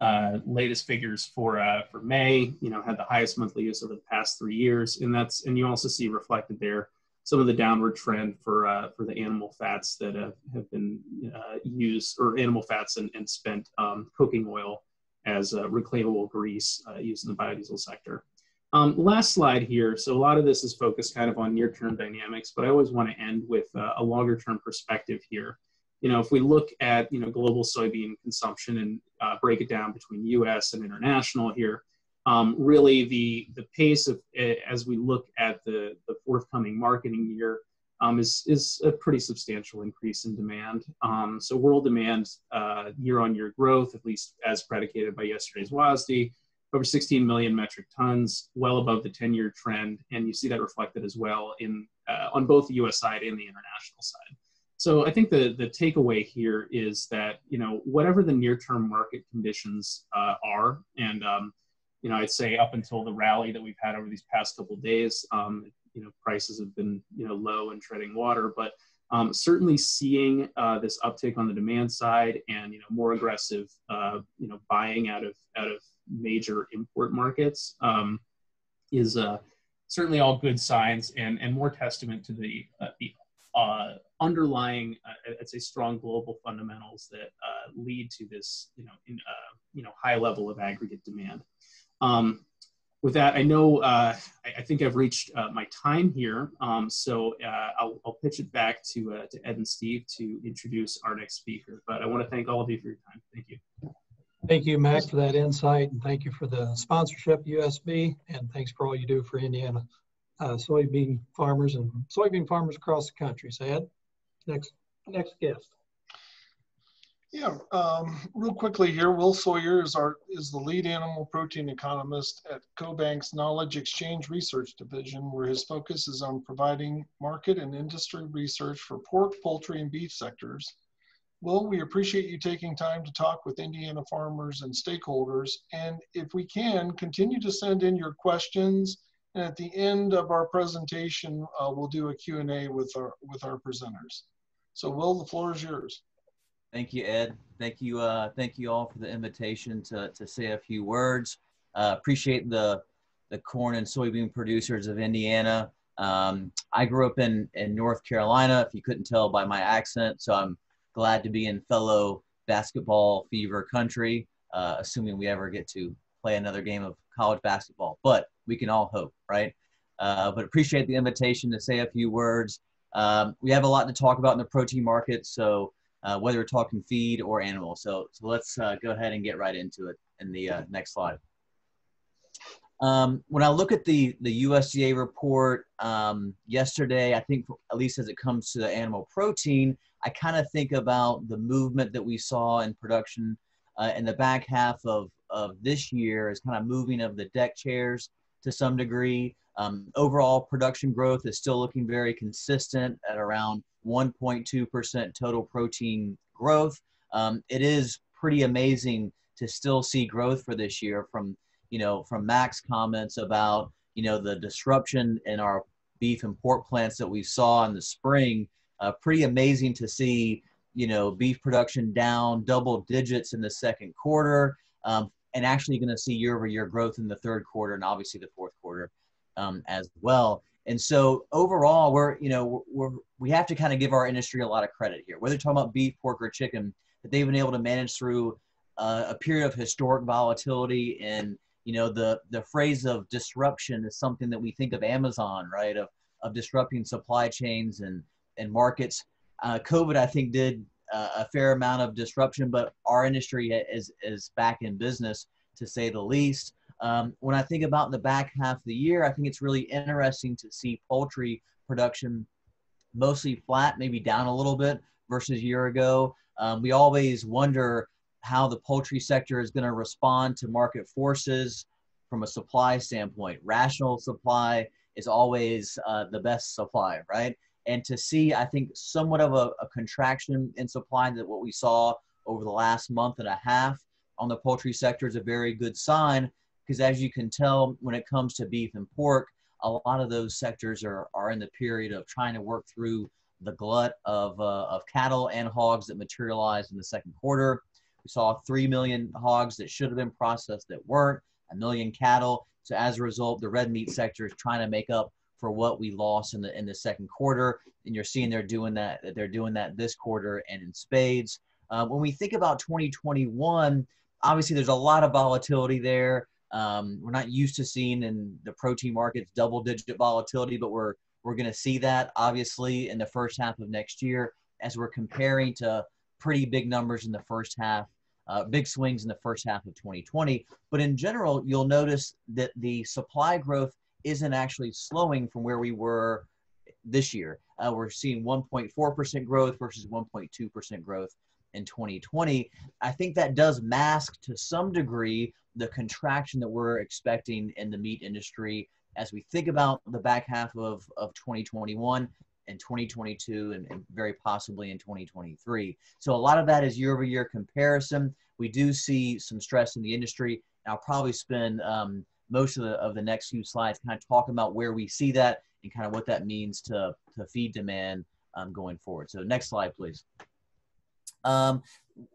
Speaker 7: uh, latest figures for uh, for May, you know, had the highest monthly use over the past three years, and that's and you also see reflected there some of the downward trend for uh, for the animal fats that have, have been uh, used or animal fats and, and spent um, cooking oil as reclaimable grease uh, used in the biodiesel sector. Um, last slide here. So a lot of this is focused kind of on near-term dynamics, but I always want to end with uh, a longer-term perspective here. You know, if we look at you know global soybean consumption and uh, break it down between U.S. and international here, um, really the the pace of as we look at the the forthcoming marketing year um, is is a pretty substantial increase in demand. Um, so world demand uh, year-on-year growth, at least as predicated by yesterday's WASDE, over 16 million metric tons, well above the 10-year trend, and you see that reflected as well in uh, on both the U.S. side and the international side. So I think the the takeaway here is that you know whatever the near-term market conditions uh, are, and um, you know I'd say up until the rally that we've had over these past couple days, um, you know prices have been you know low and treading water, but um, certainly seeing uh, this uptick on the demand side and you know more aggressive uh, you know buying out of out of major import markets um, is uh, certainly all good signs and, and more testament to the, uh, the uh, underlying, uh, I'd say, strong global fundamentals that lead to this, you know, in, you know, high level of aggregate demand. Um, with that, I know I, I, think I've reached my time here, um, so I'll, I'll, pitch it back to to Ed and Steve to introduce our next speaker. But I want to thank all of you for your time. Thank you.
Speaker 1: Thank you, Mac, for that insight, and thank you for the sponsorship, USB, and thanks for all you do for Indiana uh, soybean farmers and soybean farmers across the country. So, Ed, next next guest.
Speaker 4: Yeah, um, real quickly here, Will Sawyer is our is the lead animal protein economist at CoBank's Knowledge Exchange Research Division, where his focus is on providing market and industry research for pork, poultry, and beef sectors Will, we appreciate you taking time to talk with Indiana farmers and stakeholders. And if we can, continue to send in your questions. And at the end of our presentation, uh, we'll do a Q&A with our, with our presenters. So Will, the floor is yours.
Speaker 8: Thank you, Ed. Thank you, uh, thank you all for the invitation to, to say a few words. Uh, appreciate the, the corn and soybean producers of Indiana. Um, I grew up in, in North Carolina, if you couldn't tell by my accent, so I'm glad to be in fellow basketball fever country, uh, assuming we ever get to play another game of college basketball. But we can all hope, right? Uh, but appreciate the invitation to say a few words. Um, we have a lot to talk about in the protein market, so uh, whether we're talking feed or animal. So, so let's uh, go ahead and get right into it in the uh, next slide. Um, when I look at the, the USDA report um, yesterday, I think at least as it comes to the animal protein, I kind of think about the movement that we saw in production uh, in the back half of, of this year as kind of moving of the deck chairs to some degree. Um, overall production growth is still looking very consistent at around 1.2% total protein growth. Um, it is pretty amazing to still see growth for this year from, you know, from Mac's comments about, you know, the disruption in our beef and pork plants that we saw in the spring. Uh, pretty amazing to see, you know, beef production down double digits in the second quarter, um, and actually going to see year-over-year growth in the third quarter and obviously the fourth quarter um, as well. And so overall, we're you know we're, we have to kind of give our industry a lot of credit here. Whether you're talking about beef, pork, or chicken, that they've been able to manage through uh, a period of historic volatility and you know the the phrase of disruption is something that we think of Amazon, right? Of of disrupting supply chains and and markets. Uh, COVID, I think, did a fair amount of disruption, but our industry is is back in business to say the least. Um, when I think about the back half of the year, I think it's really interesting to see poultry production mostly flat, maybe down a little bit versus a year ago. Um, we always wonder how the poultry sector is going to respond to market forces from a supply standpoint. Rational supply is always uh, the best supply, right? And to see, I think, somewhat of a, a contraction in supply that what we saw over the last month and a half on the poultry sector is a very good sign because as you can tell when it comes to beef and pork a lot of those sectors are, are in the period of trying to work through the glut of, uh, of cattle and hogs that materialized in the second quarter. We saw 3 million hogs that should have been processed that weren't a million cattle. So as a result the red meat sector is trying to make up for what we lost in the in the second quarter. And you're seeing they're doing that they're doing that this quarter and in spades. Uh, when we think about 2021 obviously there's a lot of volatility there. Um, we're not used to seeing in the protein markets double digit volatility, but we're we're going to see that obviously in the first half of next year as we're comparing to pretty big numbers in the first half, uh, big swings in the first half of 2020. But in general, you'll notice that the supply growth isn't actually slowing from where we were this year. Uh, we're seeing 1.4% growth versus 1.2% growth in 2020. I think that does mask to some degree the contraction that we're expecting in the meat industry as we think about the back half of, of 2021 and 2022 and, and, very possibly in 2023. So a lot of that is year over year comparison. We do see some stress in the industry. I'll probably spend um, most of the, of the next few slides kind of talking about where we see that and kind of what that means to, to feed demand um, going forward. So next slide, please. Um,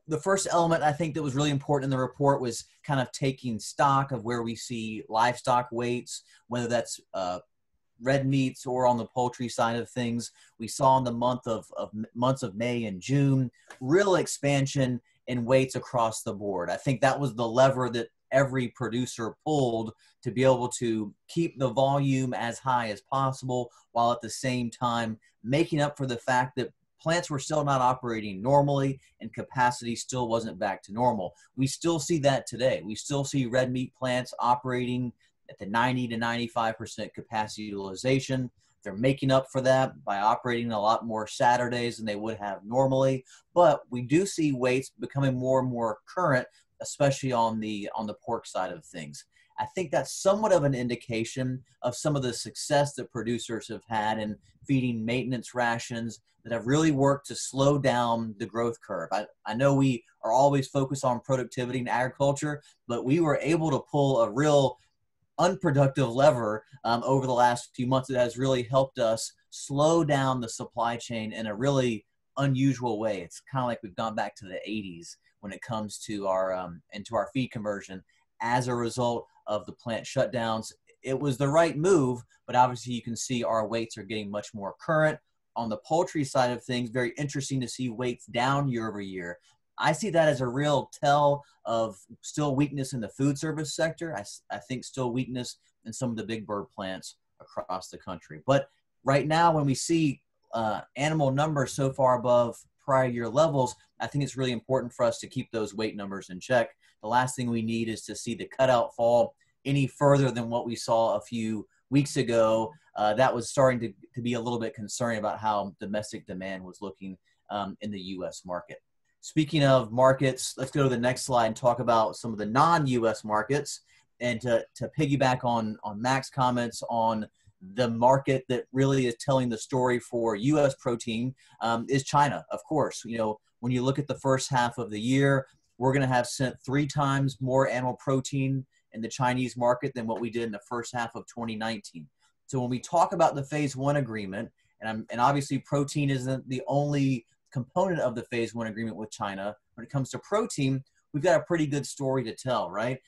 Speaker 8: the first element I think that was really important in the report was kind of taking stock of where we see livestock weights, whether that's uh, red meats or on the poultry side of things. We saw in the month of, of months of May and June real expansion in weights across the board. I think that was the lever that every producer pulled to be able to keep the volume as high as possible while at the same time making up for the fact that plants were still not operating normally and capacity still wasn't back to normal. We still see that today. We still see red meat plants operating at the 90 to 95% capacity utilization. They're making up for that by operating a lot more Saturdays than they would have normally. But we do see weights becoming more and more current, especially on the on the pork side of things. I think that's somewhat of an indication of some of the success that producers have had in feeding maintenance rations that have really worked to slow down the growth curve. I, I know we are always focused on productivity in agriculture, but we were able to pull a real unproductive lever um, over the last few months that has really helped us slow down the supply chain in a really unusual way. It's kind of like we've gone back to the 80s when it comes to our um, into our feed conversion as a result of the plant shutdowns. It was the right move, but obviously you can see our weights are getting much more current. On the poultry side of things, very interesting to see weights down year over year. I see that as a real tell of still weakness in the food service sector. I, I think still weakness in some of the big bird plants across the country. But right now, when we see uh, animal numbers so far above prior year levels, I think it's really important for us to keep those weight numbers in check. The last thing we need is to see the cutout fall any further than what we saw a few weeks ago. Uh, that was starting to, to be a little bit concerning about how domestic demand was looking um, in the US market. Speaking of markets, let's go to the next slide and talk about some of the non US markets. And to, to piggyback on, on Mac's comments on the market that really is telling the story for U.S. protein um, is China, of course. You know, when you look at the first half of the year, we're going to have sent three times more animal protein in the Chinese market than what we did in the first half of 2019. So when we talk about the phase one agreement, and, I'm, and obviously protein isn't the only component of the phase one agreement with China. When it comes to protein, we've got a pretty good story to tell, right?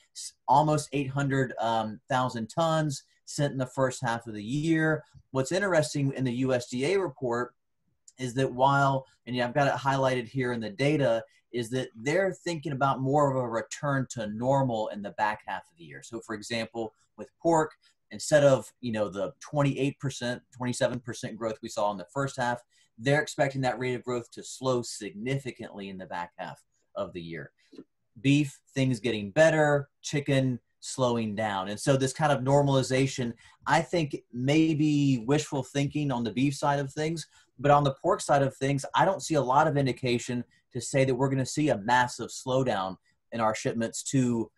Speaker 8: Almost 800,000 um, tons sent in the first half of the year. What's interesting in the USDA report is that while, and I've got it highlighted here in the data, is that they're thinking about more of a return to normal in the back half of the year. So, for example, with pork, instead of you know the 28%, 27% growth we saw in the first half, they're expecting that rate of growth to slow significantly in the back half of the year. Beef, things getting better, chicken, slowing down. And so this kind of normalization, I think maybe wishful thinking on the beef side of things, but on the pork side of things, I don't see a lot of indication to say that we're going to see a massive slowdown in our shipments to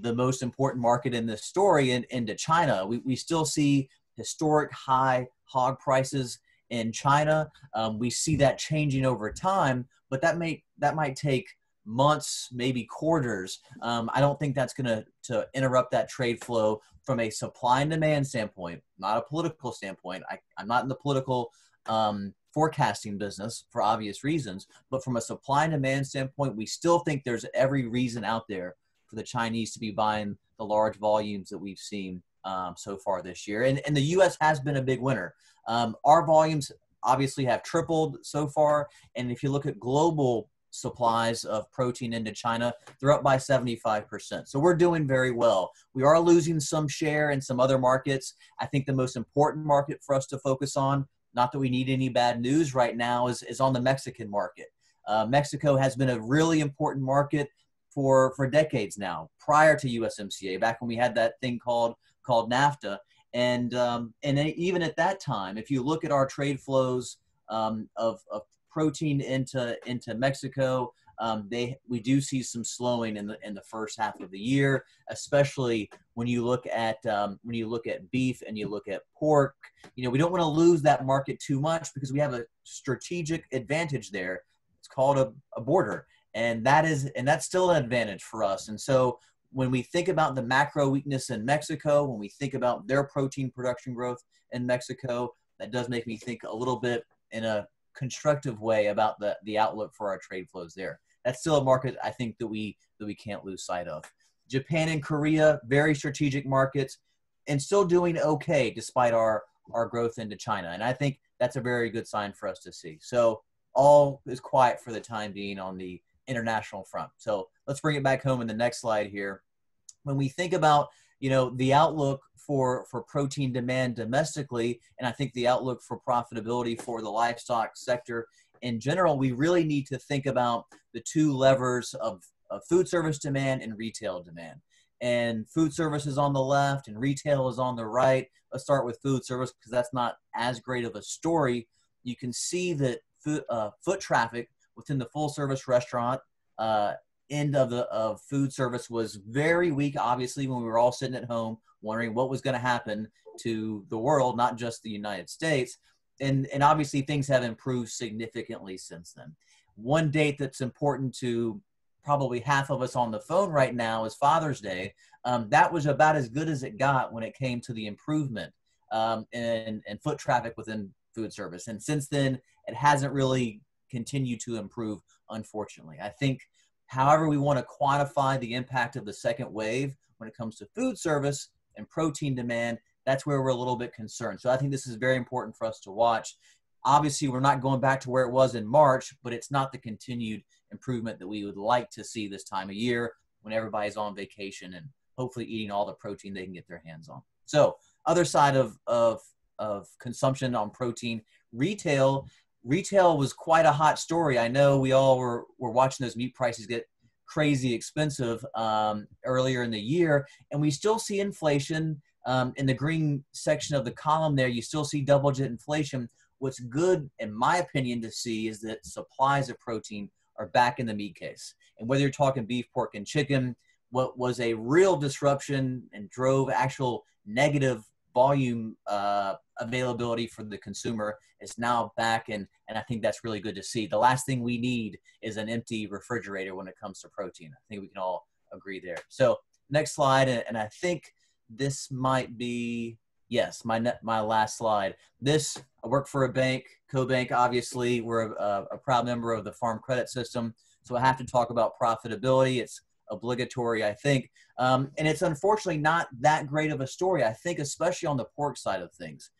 Speaker 8: the most important market in this story in, into China. We, we still see historic high hog prices in China. Um, we see that changing over time, but that may that might take months, maybe quarters. Um, I don't think that's going to to interrupt that trade flow from a supply and demand standpoint, not a political standpoint. I, I'm not in the political um, forecasting business for obvious reasons, but from a supply and demand standpoint, we still think there's every reason out there for the Chinese to be buying the large volumes that we've seen um, so far this year. And, and the U.S. has been a big winner. Um, our volumes obviously have tripled so far. And if you look at global supplies of protein into China, they're up by 75%. So we're doing very well. We are losing some share in some other markets. I think the most important market for us to focus on, not that we need any bad news right now, is, is on the Mexican market. Uh, Mexico has been a really important market for, for decades now, prior to USMCA, back when we had that thing called, called NAFTA. And, um, and even at that time, if you look at our trade flows um, of, of protein into into Mexico. Um, they we do see some slowing in the in the first half of the year, especially when you look at um, when you look at beef and you look at pork. You know we don't want to lose that market too much because we have a strategic advantage there. It's called a, a border, and that is and that's still an advantage for us. And so when we think about the macro weakness in Mexico, when we think about their protein production growth in Mexico, that does make me think a little bit in a constructive way about the the outlook for our trade flows there. That's still a market I think that we that we can't lose sight of. Japan and Korea, very strategic markets, and still doing okay despite our our growth into China. And I think that's a very good sign for us to see. So all is quiet for the time being on the international front. So let's bring it back home in the next slide here. When we think about you know the outlook for for protein demand domestically and i think the outlook for profitability for the livestock sector in general we really need to think about the two levers of, of food service demand and retail demand. And food service is on the left and retail is on the right. Let's start with food service because that's not as great of a story. You can see that foot, uh, foot traffic within the full service restaurant uh, end of the of food service was very weak obviously when we were all sitting at home wondering what was going to happen to the world not just the united states. And and obviously things have improved significantly since then. One date that's important to probably half of us on the phone right now is father's day. Um, that was about as good as it got when it came to the improvement um, in, in foot traffic within food service. And since then it hasn't really continued to improve unfortunately. I think However, we want to quantify the impact of the second wave when it comes to food service and protein demand. That's where we're a little bit concerned. So I think this is very important for us to watch. Obviously, we're not going back to where it was in March, but it's not the continued improvement that we would like to see this time of year when everybody's on vacation and hopefully eating all the protein they can get their hands on. So, other side of, of, of consumption on protein, retail retail was quite a hot story. I know we all were, were watching those meat prices get crazy expensive um, earlier in the year, and we still see inflation. Um, in the green section of the column there, you still see double digit inflation. What's good, in my opinion, to see is that supplies of protein are back in the meat case. And whether you're talking beef, pork, and chicken, what was a real disruption and drove actual negative volume uh, availability for the consumer is now back, and and I think that's really good to see. The last thing we need is an empty refrigerator when it comes to protein. I think we can all agree there. So next slide, and I think this might be yes my my last slide. This I work for a bank, CoBank. Obviously, we're a, a proud member of the Farm Credit System, so I have to talk about profitability. It's obligatory, I think. Um, and it's unfortunately not that great of a story, I think, especially on the pork side of things.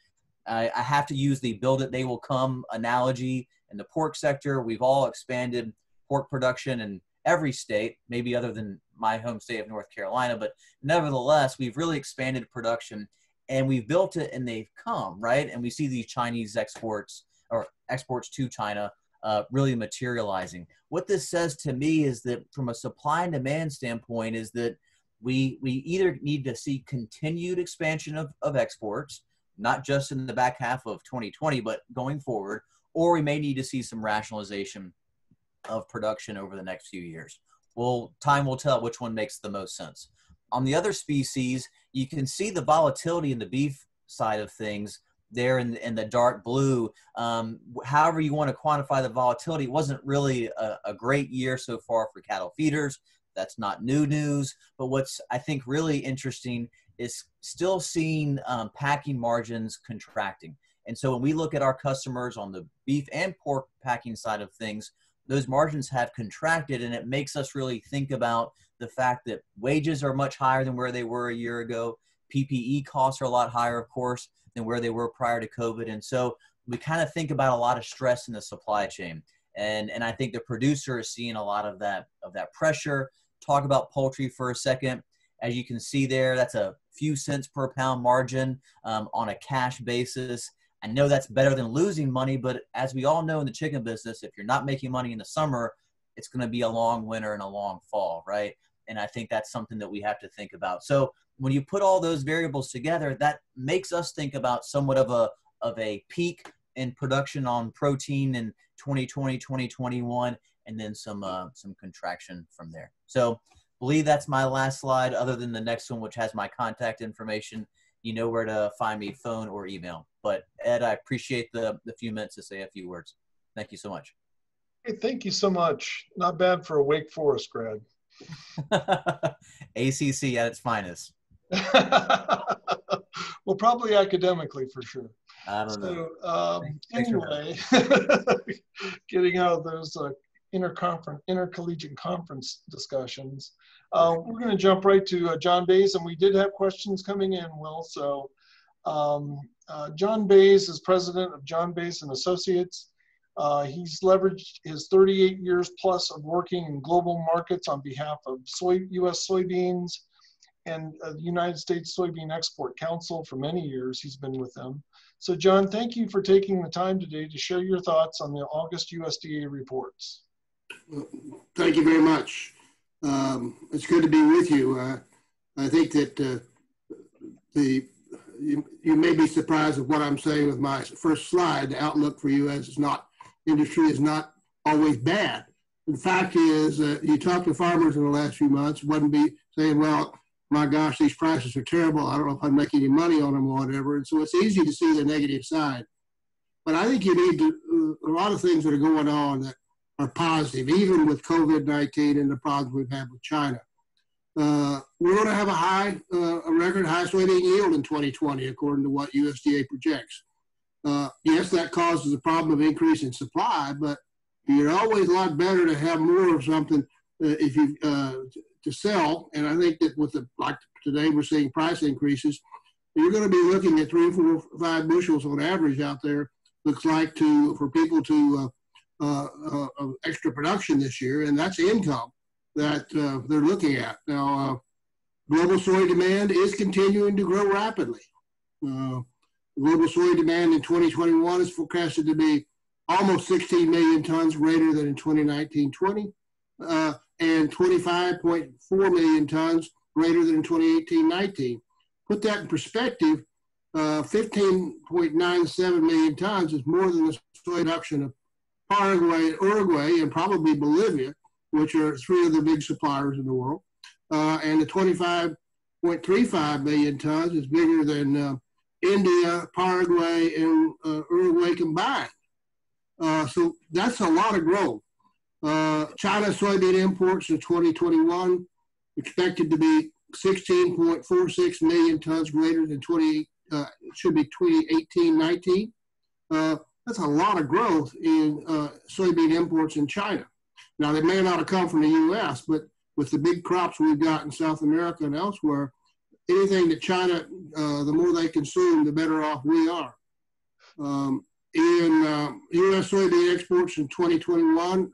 Speaker 8: I, I have to use the build it, they will come analogy in the pork sector. We've all expanded pork production in every state, maybe other than my home state of North Carolina, but nevertheless, we've really expanded production and we've built it and they've come, right? And we see these Chinese exports or exports to China uh, really materializing. What this says to me is that from a supply and demand standpoint is that we, we either need to see continued expansion of, of exports, not just in the back half of 2020, but going forward, or we may need to see some rationalization of production over the next few years. Well, time will tell which one makes the most sense. On the other species, you can see the volatility in the beef side of things there in, in the dark blue. Um, however, you want to quantify the volatility, it wasn't really a, a, great year so far for cattle feeders. That's not new news. But what's I think really interesting is still seeing um, packing margins contracting. And so when we look at our customers on the beef and pork packing side of things, those margins have contracted, and it makes us really think about the fact that wages are much higher than where they were a year ago. PPE costs are a lot higher, of course than where they were prior to COVID. And so we kind of think about a lot of stress in the supply chain. And, and I think the producer is seeing a lot of that of that pressure. Talk about poultry for a second. As you can see there, that's a few cents per pound margin um, on a cash basis. I know that's better than losing money, but as we all know in the chicken business, if you're not making money in the summer, it's going to be a long winter and a long fall, right? And I think that's something that we have to think about. So when you put all those variables together, that makes us think about somewhat of a of a peak in production on protein in 2020, 2021, and then some uh, some contraction from there. So believe that's my last slide, other than the next one, which has my contact information. You know where to find me, phone or email. But Ed, I appreciate the, the few minutes to say a few words. Thank you so much.
Speaker 4: Hey, thank you so much. Not bad for a Wake Forest grad.
Speaker 8: ACC at its finest.
Speaker 4: well, probably academically for sure.
Speaker 8: I don't
Speaker 4: so,
Speaker 8: know.
Speaker 4: Um, anyway, getting out of those uh, interconference, intercollegiate conference discussions, uh, we're going to jump right to uh, John Baize, and we did have questions coming in, Will. So, um, uh, John Baize is president of John Baize and Associates. Uh, he's leveraged his 38 years plus of working in global markets on behalf of soy, U.S. soybeans, and uh, the United States Soybean Export Council for many years. He's been with them. So, John, thank you for taking the time today to share your thoughts on the August USDA reports.
Speaker 9: thank you very much. Um, it's good to be with you. Uh, I think that uh, the you, you, may be surprised at what I'm saying with my first slide. The outlook for U.S. is not industry is not always bad. The fact is, uh, you talk to farmers in the last few months, wouldn't be saying, well, my gosh, these prices are terrible. I don't know if I'd make any money on them or whatever. And so it's easy to see the negative side. But I think you need to, a lot of things that are going on that are positive, even with COVID 19 and the problems we've had with China. Uh, we're going to have a high, uh, a record high soybean yield in 2020, according to what USDA projects. Uh, yes, that causes a problem of increase in supply, but you're always a lot better to have more of something uh, if you uh, to sell. And I think that with the like today we're seeing price increases, you're going to be looking at three, four, five bushels on average out there. Looks like to for people to uh, uh, uh, extra production this year, and that's income that they're looking at now. Global soy demand is continuing to grow rapidly. Uh, global soy demand in 2021 is forecasted to be almost 16 million tons greater than in 2019-20 and 25.4 million tons greater than in 2018-19. Put that in perspective, uh, 15.97 million tons is more than the soy production of Paraguay, and Uruguay, and probably Bolivia, which are three of the big suppliers in the world. Uh, and the 25.35 million tons is bigger than uh, India, Paraguay, and uh, Uruguay combined. Uh, so that's a lot of growth. Uh, China soybean imports in 2021 expected to be 16.46 million tons greater than 20, uh, should be 2018-19. Uh, that's a lot of growth in uh, soybean imports in China. Now, they may not have come from the U.S., but with the big crops we've got in South America and elsewhere, anything that China, uh, the more they consume, the better off we are. Um, in uh, U.S. soybean exports in 2021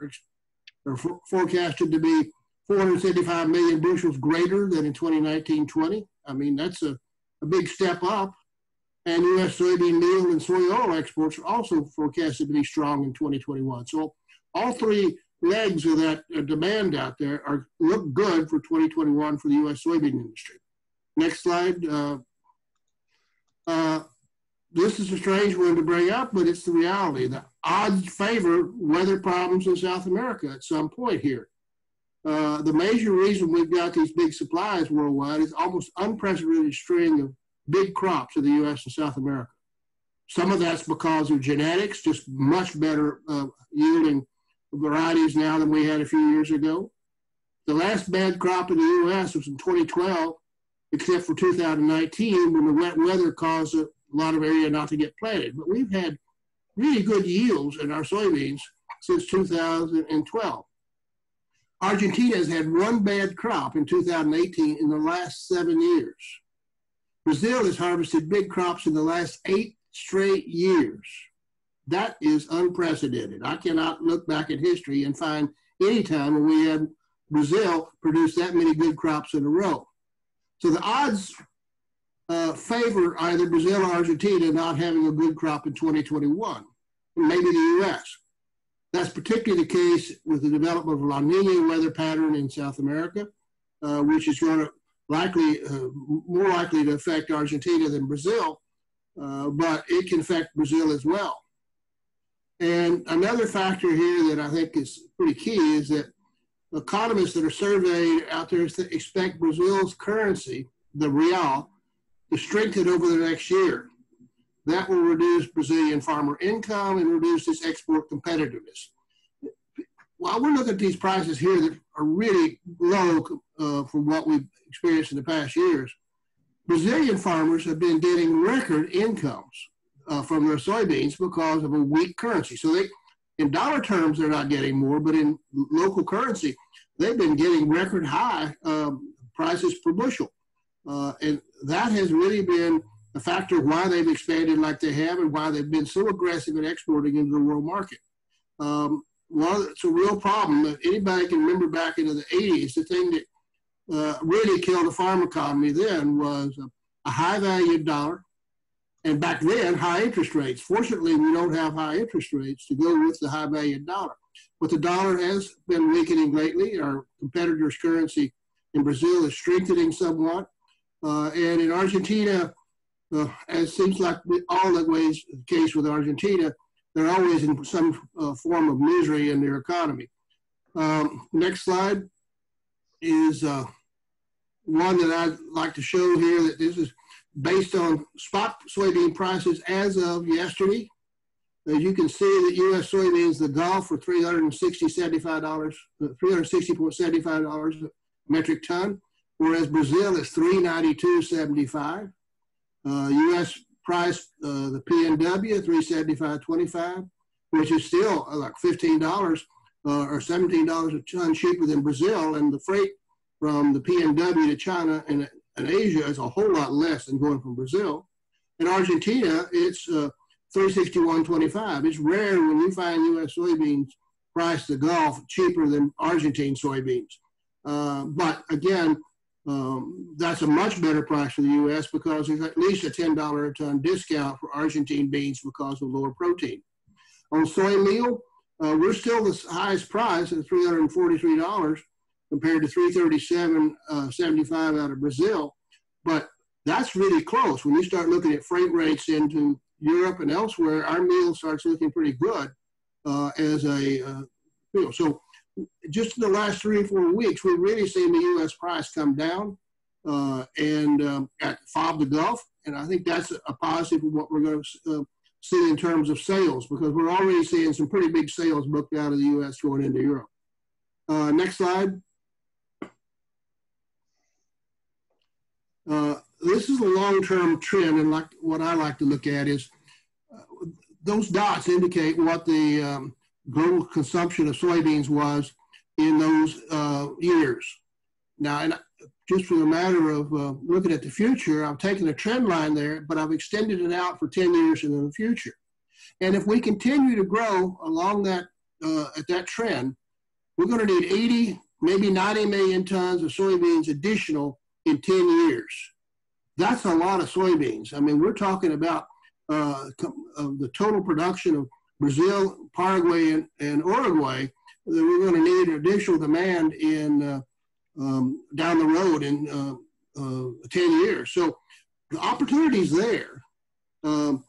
Speaker 9: are, forecasted to be 475 million bushels greater than in 2019-20. I mean, that's a, a big step up. And U.S. soybean meal and soy oil exports are also forecasted to be strong in 2021. So all three legs of that uh, demand out there are look good for 2021 for the U.S. soybean industry. Next slide. Uh, uh, this is a strange one to bring up, but it's the reality. The odds favor weather problems in South America at some point here. Uh, the major reason we've got these big supplies worldwide is almost unprecedented string of big crops in the U.S. and South America. Some of that's because of genetics, just much better uh, yielding varieties now than we had a few years ago. The last bad crop in the U.S. was in 2012, except for 2019 when the wet weather caused a lot of area not to get planted. But we've had really good yields in our soybeans since 2012. Argentina has had one bad crop in 2018 in the last seven years. Brazil has harvested big crops in the last eight straight years. That is unprecedented. I cannot look back at history and find any time when we had Brazil produce that many good crops in a row. So the odds uh, favor either Brazil or Argentina not having a good crop in 2021, maybe the US. That's particularly the case with the development of La Nina weather pattern in South America, uh, which is going to likely, uh, more likely to affect Argentina than Brazil, uh, but it can affect Brazil as well. And another factor here that I think is pretty key is that economists that are surveyed out there expect Brazil's currency, the real, to strengthen over the next year. That will reduce Brazilian farmer income and reduce its export competitiveness. While we're looking at these prices here that are really low uh, from what we've experienced in the past years, Brazilian farmers have been getting record incomes uh, from their soybeans because of a weak currency. So they, in dollar terms, they're not getting more, but in local currency, they've been getting record high um, prices per bushel. Uh, and that has really been a factor why they've expanded like they have and why they've been so aggressive in exporting into the world market. Um, well, it's a real problem. If anybody can remember back into the 80s, the thing that uh, really killed the farm economy then was a, a high valued dollar, and back then, high interest rates. Fortunately, we don't have high interest rates to go with the high valued dollar. But the dollar has been weakening lately. Our competitor's currency in Brazil is strengthening somewhat. Uh, and in Argentina, uh, as seems like all the ways the case with Argentina, they're always in some uh, form of misery in their economy. Um, next slide is uh, one that I'd like to show here that this is based on spot soybean prices as of yesterday. As you can see that U.S. soybeans, the Gulf for $360.75, $360.75 metric ton, whereas Brazil is 392.75. Uh, U.S. price, uh, the PNW, 375.25, which is still uh, like $15 uh, or $17 a ton cheaper than Brazil, and the freight from the PNW to China and and Asia is a whole lot less than going from Brazil. In Argentina, it's uh, 361.25. It's rare when you find U.S. soybeans priced the Gulf cheaper than Argentine soybeans. Uh, but again, um, that's a much better price for the U.S. because there's at least a $10 a ton discount for Argentine beans because of lower protein. On soy meal, uh, we're still the highest price at $343 compared to 337 uh, 75 out of Brazil. But that's really close. When you start looking at freight rates into Europe and elsewhere, our meal starts looking pretty good uh, as a uh, know. So just in the last three or four weeks, we've really seen the U.S. price come down. Uh, and um, at FOB the Gulf, and I think that's a positive of what we're going to uh, see in terms of sales because we're already seeing some pretty big sales booked out of the U.S. going into Europe. Uh, next slide. Uh, this is a long-term trend, and like what I like to look at is uh, those dots indicate what the um, global consumption of soybeans was in those uh, years. Now, and just for the matter of uh, looking at the future, I've taken a trend line there, but I've extended it out for 10 years into the future. And if we continue to grow along that uh, at that trend, we're going to need 80, maybe 90 million tons of soybeans additional in 10 years. That's a lot of soybeans. I mean, we're talking about uh, the total production of Brazil, Paraguay, and, and Uruguay that we're going to need additional demand in uh, um, down the road in uh, uh, 10 years. So the opportunity's there. Um,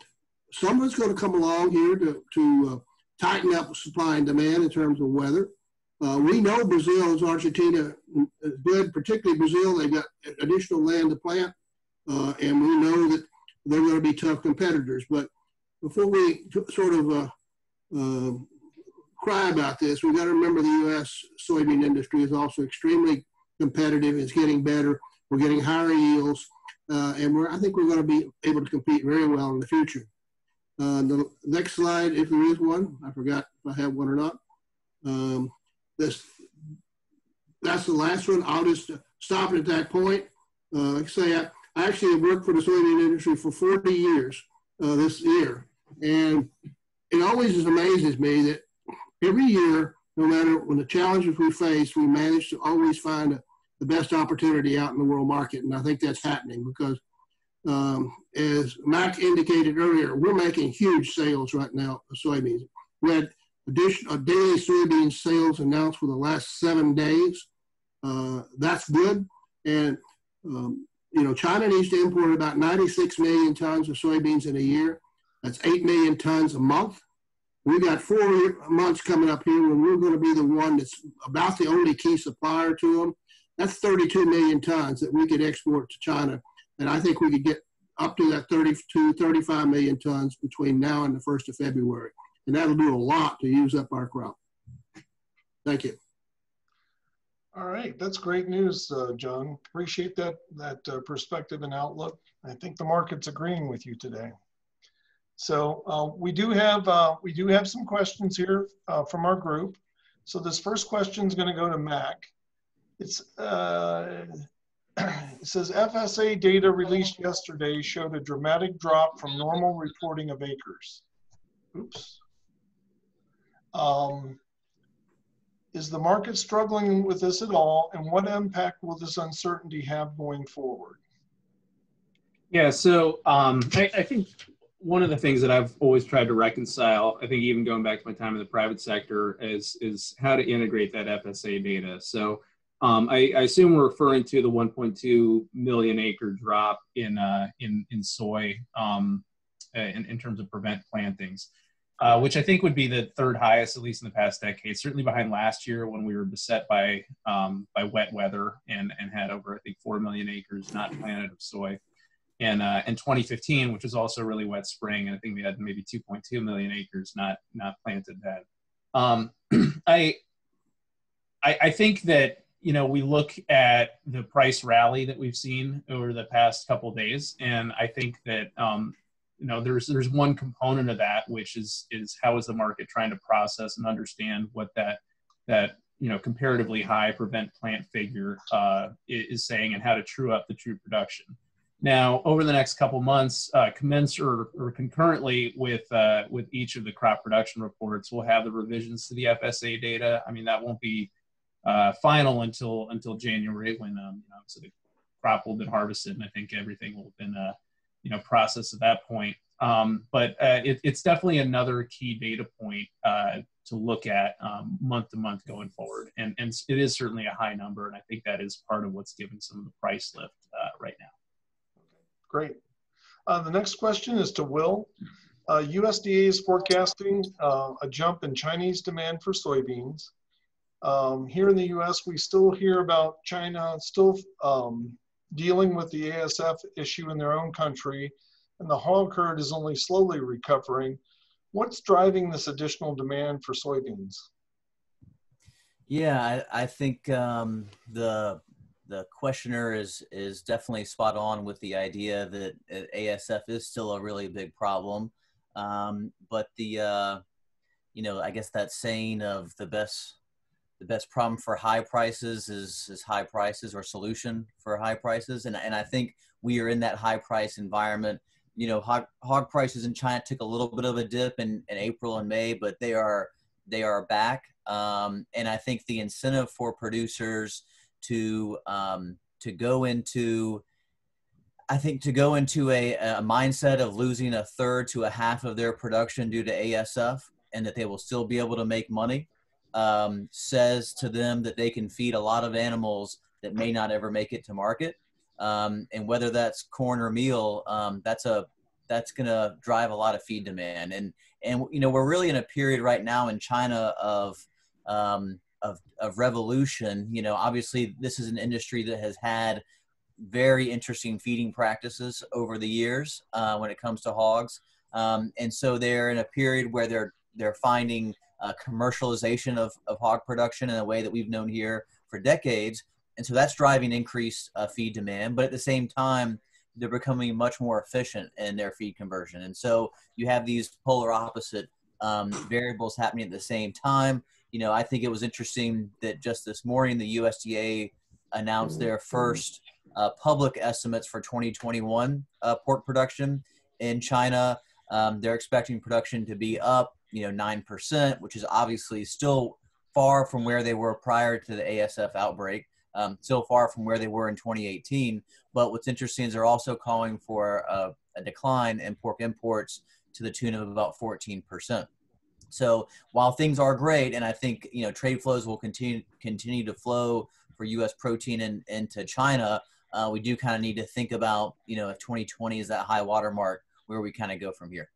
Speaker 9: someone's going to come along here to, to uh, tighten up supply and demand in terms of weather. Uh, we know Brazil Argentina is good, particularly Brazil. They've got additional land to plant, uh, and we know that they're going to be tough competitors. But before we sort of uh, uh, cry about this, we've got to remember the U.S. soybean industry is also extremely competitive. It's getting better. We're getting higher yields, uh, and we're, I think we're going to be able to compete very well in the future. Uh, the next slide, if there is one, I forgot if I have one or not. Um, this, that's the last one. I'll just stop it at that point. Uh, like I say, I, I actually worked for the soybean industry for 40 years uh, this year. And it always just amazes me that every year, no matter when the challenges we face, we manage to always find a, the best opportunity out in the world market. And I think that's happening because, um, as Mac indicated earlier, we're making huge sales right now of soybeans. We had additional daily soybean sales announced for the last seven days. Uh, that's good. And, um, you know, China needs to import about 96 million tons of soybeans in a year. That's 8 million tons a month. We've got four months coming up here when we're going to be the one that's about the only key supplier to them. That's 32 million tons that we could export to China. And I think we could get up to that 32, 35 million tons between now and the 1st of February and that'll do a lot to use up our crop. Thank you.
Speaker 4: All right, that's great news, uh, John. Appreciate that that uh, perspective and outlook. I think the market's agreeing with you today. So uh, we do have uh, we do have some questions here uh, from our group. So this first question is going to go to Mac. It's uh, it says FSA data released yesterday showed a dramatic drop from normal reporting of acres. Oops. Um, is the market struggling with this at all, and what impact will this uncertainty have going forward?
Speaker 7: Yeah, so um, I, I, think one of the things that I've always tried to reconcile, I think even going back to my time in the private sector, is is how to integrate that FSA data. So um, I, I, assume we're referring to the 1.2 million acre drop in uh, in in soy um, in, in terms of prevent plantings uh, which I think would be the third highest, at least in the past decade. Certainly behind last year when we were beset by um, by wet weather and and had over I think four million acres not planted of soy. And uh, in 2015, which was also a really wet spring, and I think we had maybe 2.2 million acres not not planted then. Um, I, I I think that you know we look at the price rally that we've seen over the past couple days, and I think that um, you know there's there's one component of that which is is how is the market trying to process and understand what that that you know comparatively high prevent plant figure uh, is saying and how to true up the true production. Now over the next couple months uh, commence or, or concurrently with uh, with each of the crop production reports we'll have the revisions to the fsa data. I mean that won't be uh, final until until january when um, you know so the crop will have been harvested and i think everything will have been uh, you know process at that point. Um, but uh, it, it's definitely another key data point uh, to look at um, month to month going forward, and and it is certainly a high number, and I think that is part of what's giving some of the price lift uh, right now.
Speaker 4: Great. Uh, the next question is to Will. USDA uh, is forecasting uh, a jump in Chinese demand for soybeans. Um, here in the U.S., we still hear about China still um, dealing with the ASF issue in their own country, and the hog herd is only slowly recovering. What's driving this additional demand for soybeans?
Speaker 8: Yeah, I, I think um, the the questioner is is definitely spot on with the idea that ASF is still a really big problem. Um, but the uh, you know, I guess that saying of the best the best problem for high prices is is high prices or solution for high prices, and and I think we are in that high price environment. You know, hog, hog prices in China took a little bit of a dip in, in April and May, but they are they are back. Um, and I think the incentive for producers to um, to go into I think to go into a, a, mindset of losing a third to a half of their production due to ASF and that they will still be able to make money um, says to them that they can feed a lot of animals that may not ever make it to market. Um, and whether that's corn or meal, um, that's a that's going to drive a lot of feed demand. And and you know we're really in a period right now in China of um, of, of revolution. You know, obviously this is an industry that has had very interesting feeding practices over the years uh, when it comes to hogs. Um, and so they're in a period where they're they're finding uh, commercialization of, of hog production in a way that we've known here for decades. And so that's driving increased uh, feed demand. But at the same time, they're becoming much more efficient in their feed conversion. And so you have these polar opposite um, variables happening at the same time. You know, I think it was interesting that just this morning the USDA announced their first uh, public estimates for 2021 uh, pork production in China. Um, they're expecting production to be up, you know, 9%, which is obviously still far from where they were prior to the ASF outbreak, um, still far from where they were in 2018. But what's interesting is they're also calling for a, a decline in pork imports to the tune of about 14%. So while things are great, and I think you know trade flows will continue continue to flow for U.S. protein in, into China, uh, we do kind of need to think about you know if 2020 is that high water mark, where we kind of go from here.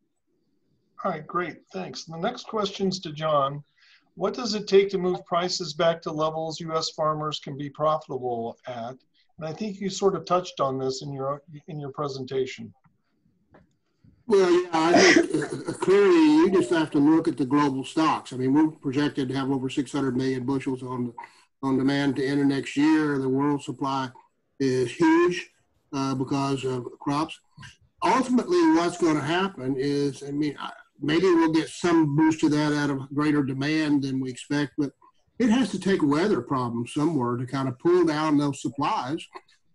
Speaker 4: All right, great, thanks. The next question's to John. What does it take to move prices back to levels U.S. farmers can be profitable at? And I think you sort of touched on this in your in your presentation.
Speaker 9: Well, yeah, I think uh, clearly you just have to look at the global stocks. I mean, we're projected to have over 600 million bushels on on demand to enter next year. The world supply is huge uh, because of crops. Ultimately, what's going to happen is, I mean, maybe we'll get some boost to that out of greater demand than we expect, but it has to take weather problems somewhere to kind of pull down those supplies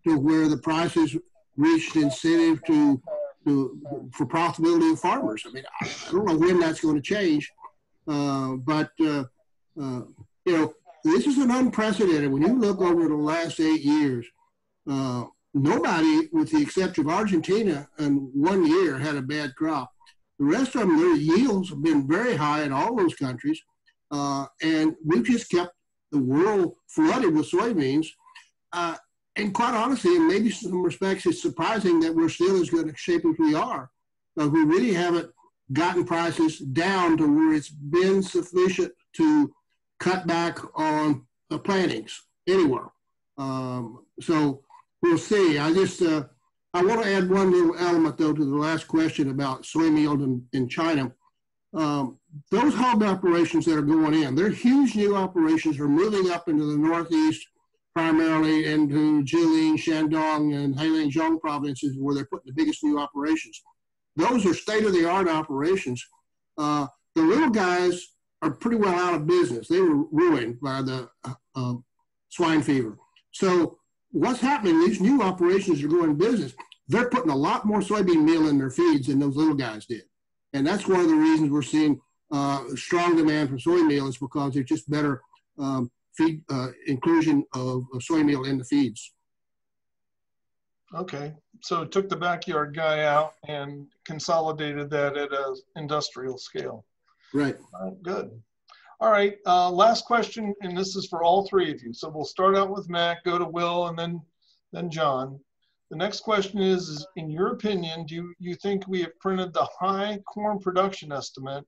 Speaker 9: to where the prices reached incentive to to, for profitability of farmers. I mean, I, I don't know when that's going to change, uh, but uh, uh, you know, this is an unprecedented. When you look over the last eight years, uh, nobody, with the exception of Argentina, in one year had a bad crop. The rest of them, their yields have been very high in all those countries, uh, and we've just kept the world flooded with soybeans. Uh, and quite honestly, in maybe some respects, it's surprising that we're still as good a shape as we are. But we really haven't gotten prices down to where it's been sufficient to cut back on the plantings anywhere. Um, so we'll see. I just uh, I want to add one little element though to the last question about soy meal in, in China. Um, those hog operations that are going in, they're huge new operations. Are moving up into the northeast primarily into Jilin, Shandong, and Heilongjiang provinces where they're putting the biggest new operations. Those are state-of-the-art operations. Uh, the little guys are pretty well out of business. They were ruined by the uh, uh, swine fever. So what's happening, these new operations are going business. They're putting a lot more soybean meal in their feeds than those little guys did. And that's one of the reasons we're seeing uh, strong demand for soy meal is because they're just better um, feed uh, inclusion of, of soy meal in the feeds.
Speaker 4: Okay, so took the backyard guy out and consolidated that at a industrial scale.
Speaker 9: Right.
Speaker 4: right good. All right, uh, last question, and this is for all three of you. So we'll start out with Matt, go to Will, and then then John. The next question is, is in your opinion, do you, you think we have printed the high corn production estimate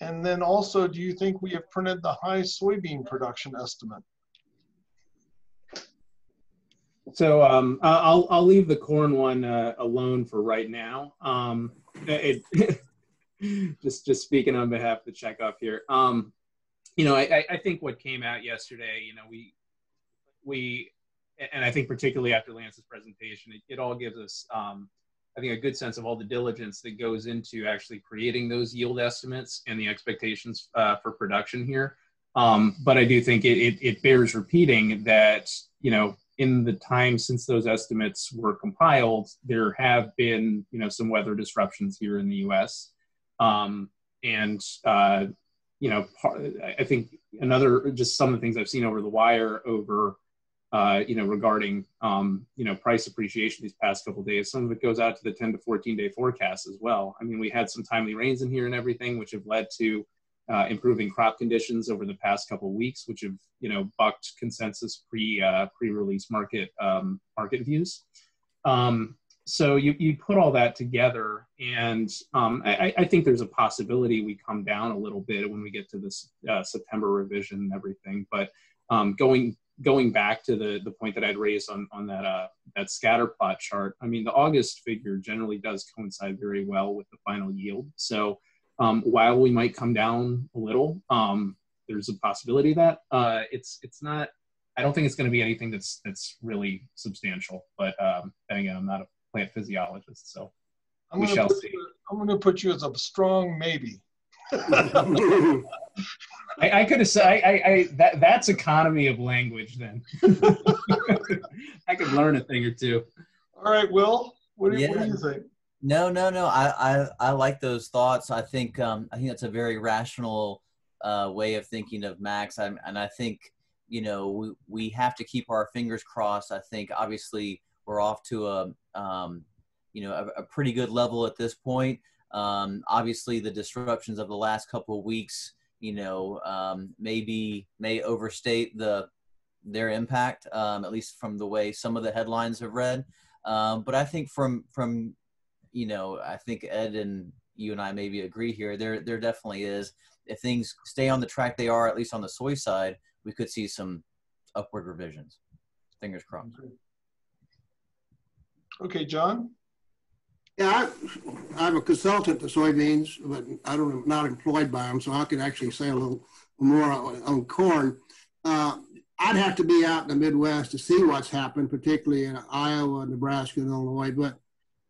Speaker 4: and then also, do you think we have printed the high soybean production estimate?
Speaker 7: So um, I'll I'll leave the corn one uh, alone for right now. Um, it, just just speaking on behalf of the checkoff here. Um, you know, I, I think what came out yesterday, you know, we we and I think particularly after Lance's presentation, it, it all gives us um, I think a good sense of all the diligence that goes into actually creating those yield estimates and the expectations uh, for production here. Um, but I do think it, it, it bears repeating that you know in the time since those estimates were compiled, there have been, you know, some weather disruptions here in the U.S. Um, and uh, you know, I think another just some of the things I've seen over the wire over, uh, you know, regarding um, you know price appreciation these past couple days. Some of it goes out to the 10 to 14 day forecast as well. I mean, we had some timely rains in here and everything, which have led to uh, improving crop conditions over the past couple weeks, which have you know bucked consensus pre uh, pre-release market um, market views. Um, so you, you put all that together, and um, I, I, think there's a possibility we come down a little bit when we get to this uh, September revision and everything. But um, going going back to the the point that I'd raised on on that uh, that scatter plot chart, I mean the August figure generally does coincide very well with the final yield. So um, while we might come down a little, um, there's a possibility that uh, it's it's not. I don't think it's going to be anything that's that's really substantial. But um, again, I'm not a plant physiologist, so
Speaker 4: I'm
Speaker 7: we
Speaker 4: gonna
Speaker 7: shall
Speaker 4: put
Speaker 7: see.
Speaker 4: You, I'm going to put you as a strong maybe.
Speaker 7: I, I could have said I, I, I that that's economy of language. Then I could learn a thing or two.
Speaker 4: All right, Will. What do you, what do you think?
Speaker 8: No, no, no. I, I, I like those thoughts. I think, um, I think that's a very rational uh, way of thinking of Max. I'm, and I think, you know, we, we have to keep our fingers crossed. I think obviously we're off to a, um, you know, a, a pretty good level at this point. Um, obviously, the disruptions of the last couple of weeks, you know, um, maybe may overstate the their impact, um, at least from the way some of the headlines have read. Um, but I think from from you know, I think Ed and you and I maybe agree here. There, there definitely is. If things stay on the track they are, at least on the soy side, we could see some upward revisions. Fingers crossed.
Speaker 4: Okay, John.
Speaker 9: Yeah, I, I'm a consultant to soybeans, but I don't, I'm not employed by them, so I can actually say a little more on, on corn. Uh, I'd have to be out in the Midwest to see what's happened, particularly in Iowa, Nebraska, and Illinois. But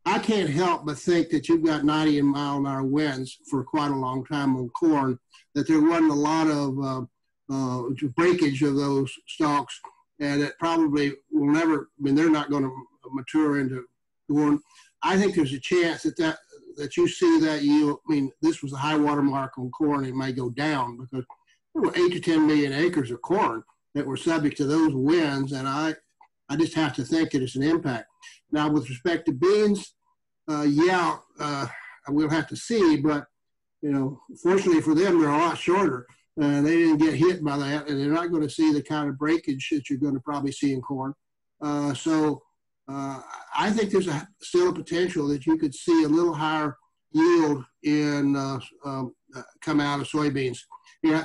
Speaker 9: I can't help but think that you've got 90 mile an hour winds for quite a long time on corn, that there wasn't a lot of uh, uh, breakage of those stalks, and it probably will never, I mean, they're not going to mature into corn. I think there's a chance that that, that you see that yield. I mean, this was a high water mark on corn. It may go down because there were eight to 10 million acres of corn that were subject to those winds, and I, I just have to think that it's an impact. Now, with respect to beans, uh, yeah, uh, we'll have to see, but you know, fortunately for them, they're a lot shorter. and they didn't get hit by that, and they're not going to see the kind of breakage that you're going to probably see in corn. Uh, so uh, I think there's a, still a potential that you could see a little higher yield in uh, um, uh, come out of soybeans. Yeah,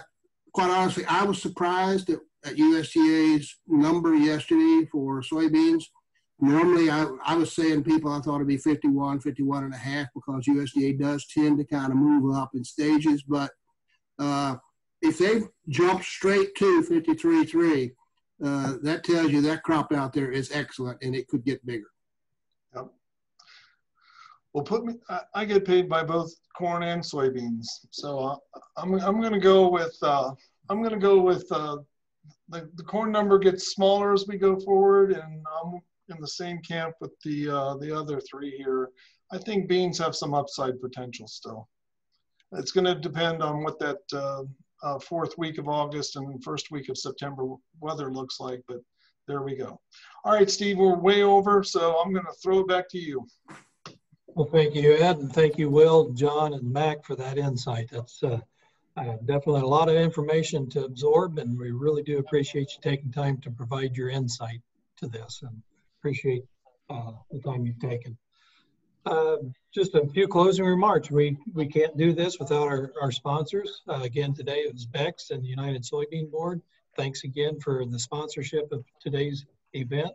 Speaker 9: quite honestly, I was surprised at, at USDA's number yesterday for soybeans. Normally, I, I was saying people I thought it'd be 51, 51 and a half because USDA does tend to kind of move up in stages. But uh, if they jump straight to 53.3, uh, that tells you that crop out there is excellent and it could get bigger.
Speaker 4: Yep. Well, put me. I, I get paid by both corn and soybeans, so uh, I'm I'm going to go with uh, I'm going to go with uh, the the corn number gets smaller as we go forward, and I'm in the same camp with the uh, the other three here. I think beans have some upside potential still. It's going to depend on what that uh, fourth week of August and first week of September weather looks like, but there we go. All right, Steve, we're way over, so I'm going to throw it back to you.
Speaker 1: Well, thank you, Ed, and thank you, Will, John, and Mac for that insight. That's uh, uh, definitely a lot of information to absorb, and we really do appreciate you taking time to provide your insight to this, and appreciate uh, the time you've taken. Uh, just a few closing remarks. We we can't do this without our, our sponsors. Uh, again, today it was Beck's and the United Soybean Board. Thanks again for the sponsorship of today's event.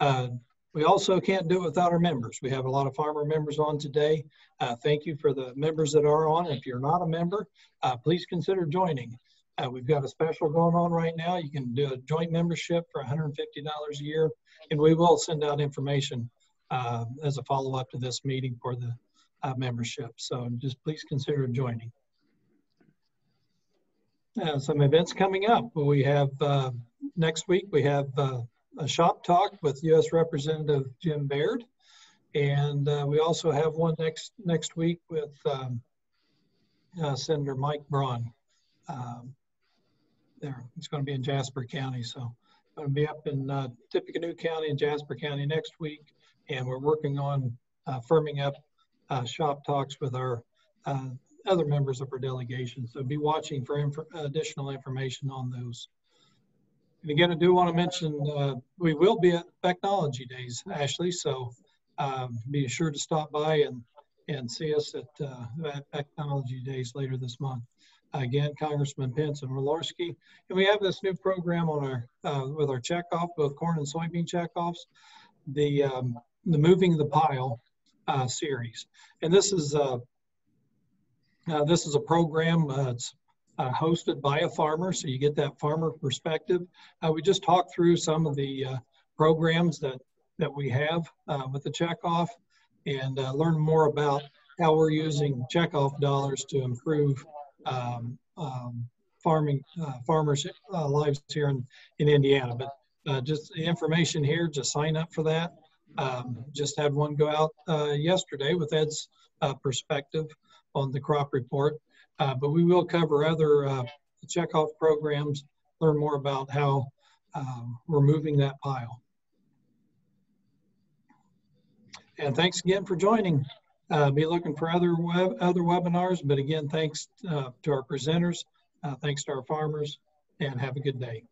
Speaker 1: Uh, we also can't do it without our members. We have a lot of farmer members on today. Uh, thank you for the members that are on. If you're not a member, uh, please consider joining. Uh, we've got a special going on right now. You can do a joint membership for $150 a year, and we will send out information uh, as a follow-up to this meeting for the uh, membership. So just please consider joining. Uh, some events coming up. We have uh, next week, we have uh, a shop talk with U.S. Representative Jim Baird. And uh, we also have one next next week with um, Senator Mike Braun. Um, there, it's going to be in Jasper County. So going to be up in Tippecanoe County and Jasper County next week. And we're working on firming up shop talks with our other members of our delegation. So be watching for inf additional information on those. And again, I do want to mention uh, we will be at Technology Days, Ashley. So um, be sure to stop by and and see us at, uh, at Technology Days later this month. Again, Congressman Pence and Walorski. And we have this new program on our uh, with our checkoff, both corn and soybean checkoffs, the um, the moving the pile uh, series. And this is uh, uh, this is a program uh, it's uh, hosted by a farmer, so you get that farmer perspective. Uh, we just talked through some of the uh, programs that, that we have uh, with the checkoff and learn more about how we're using checkoff dollars to improve um, um, farming farmers' lives here in, in Indiana. But just the information here, just sign up for that. Um, just had one go out yesterday with Ed's perspective on the crop report. Uh, but we will cover other uh, checkoff programs, learn more about how um, we're moving that pile. And thanks again for joining. Uh, be looking for other web, other webinars, but again, thanks uh, to our presenters, uh, thanks to our farmers, and have a good day.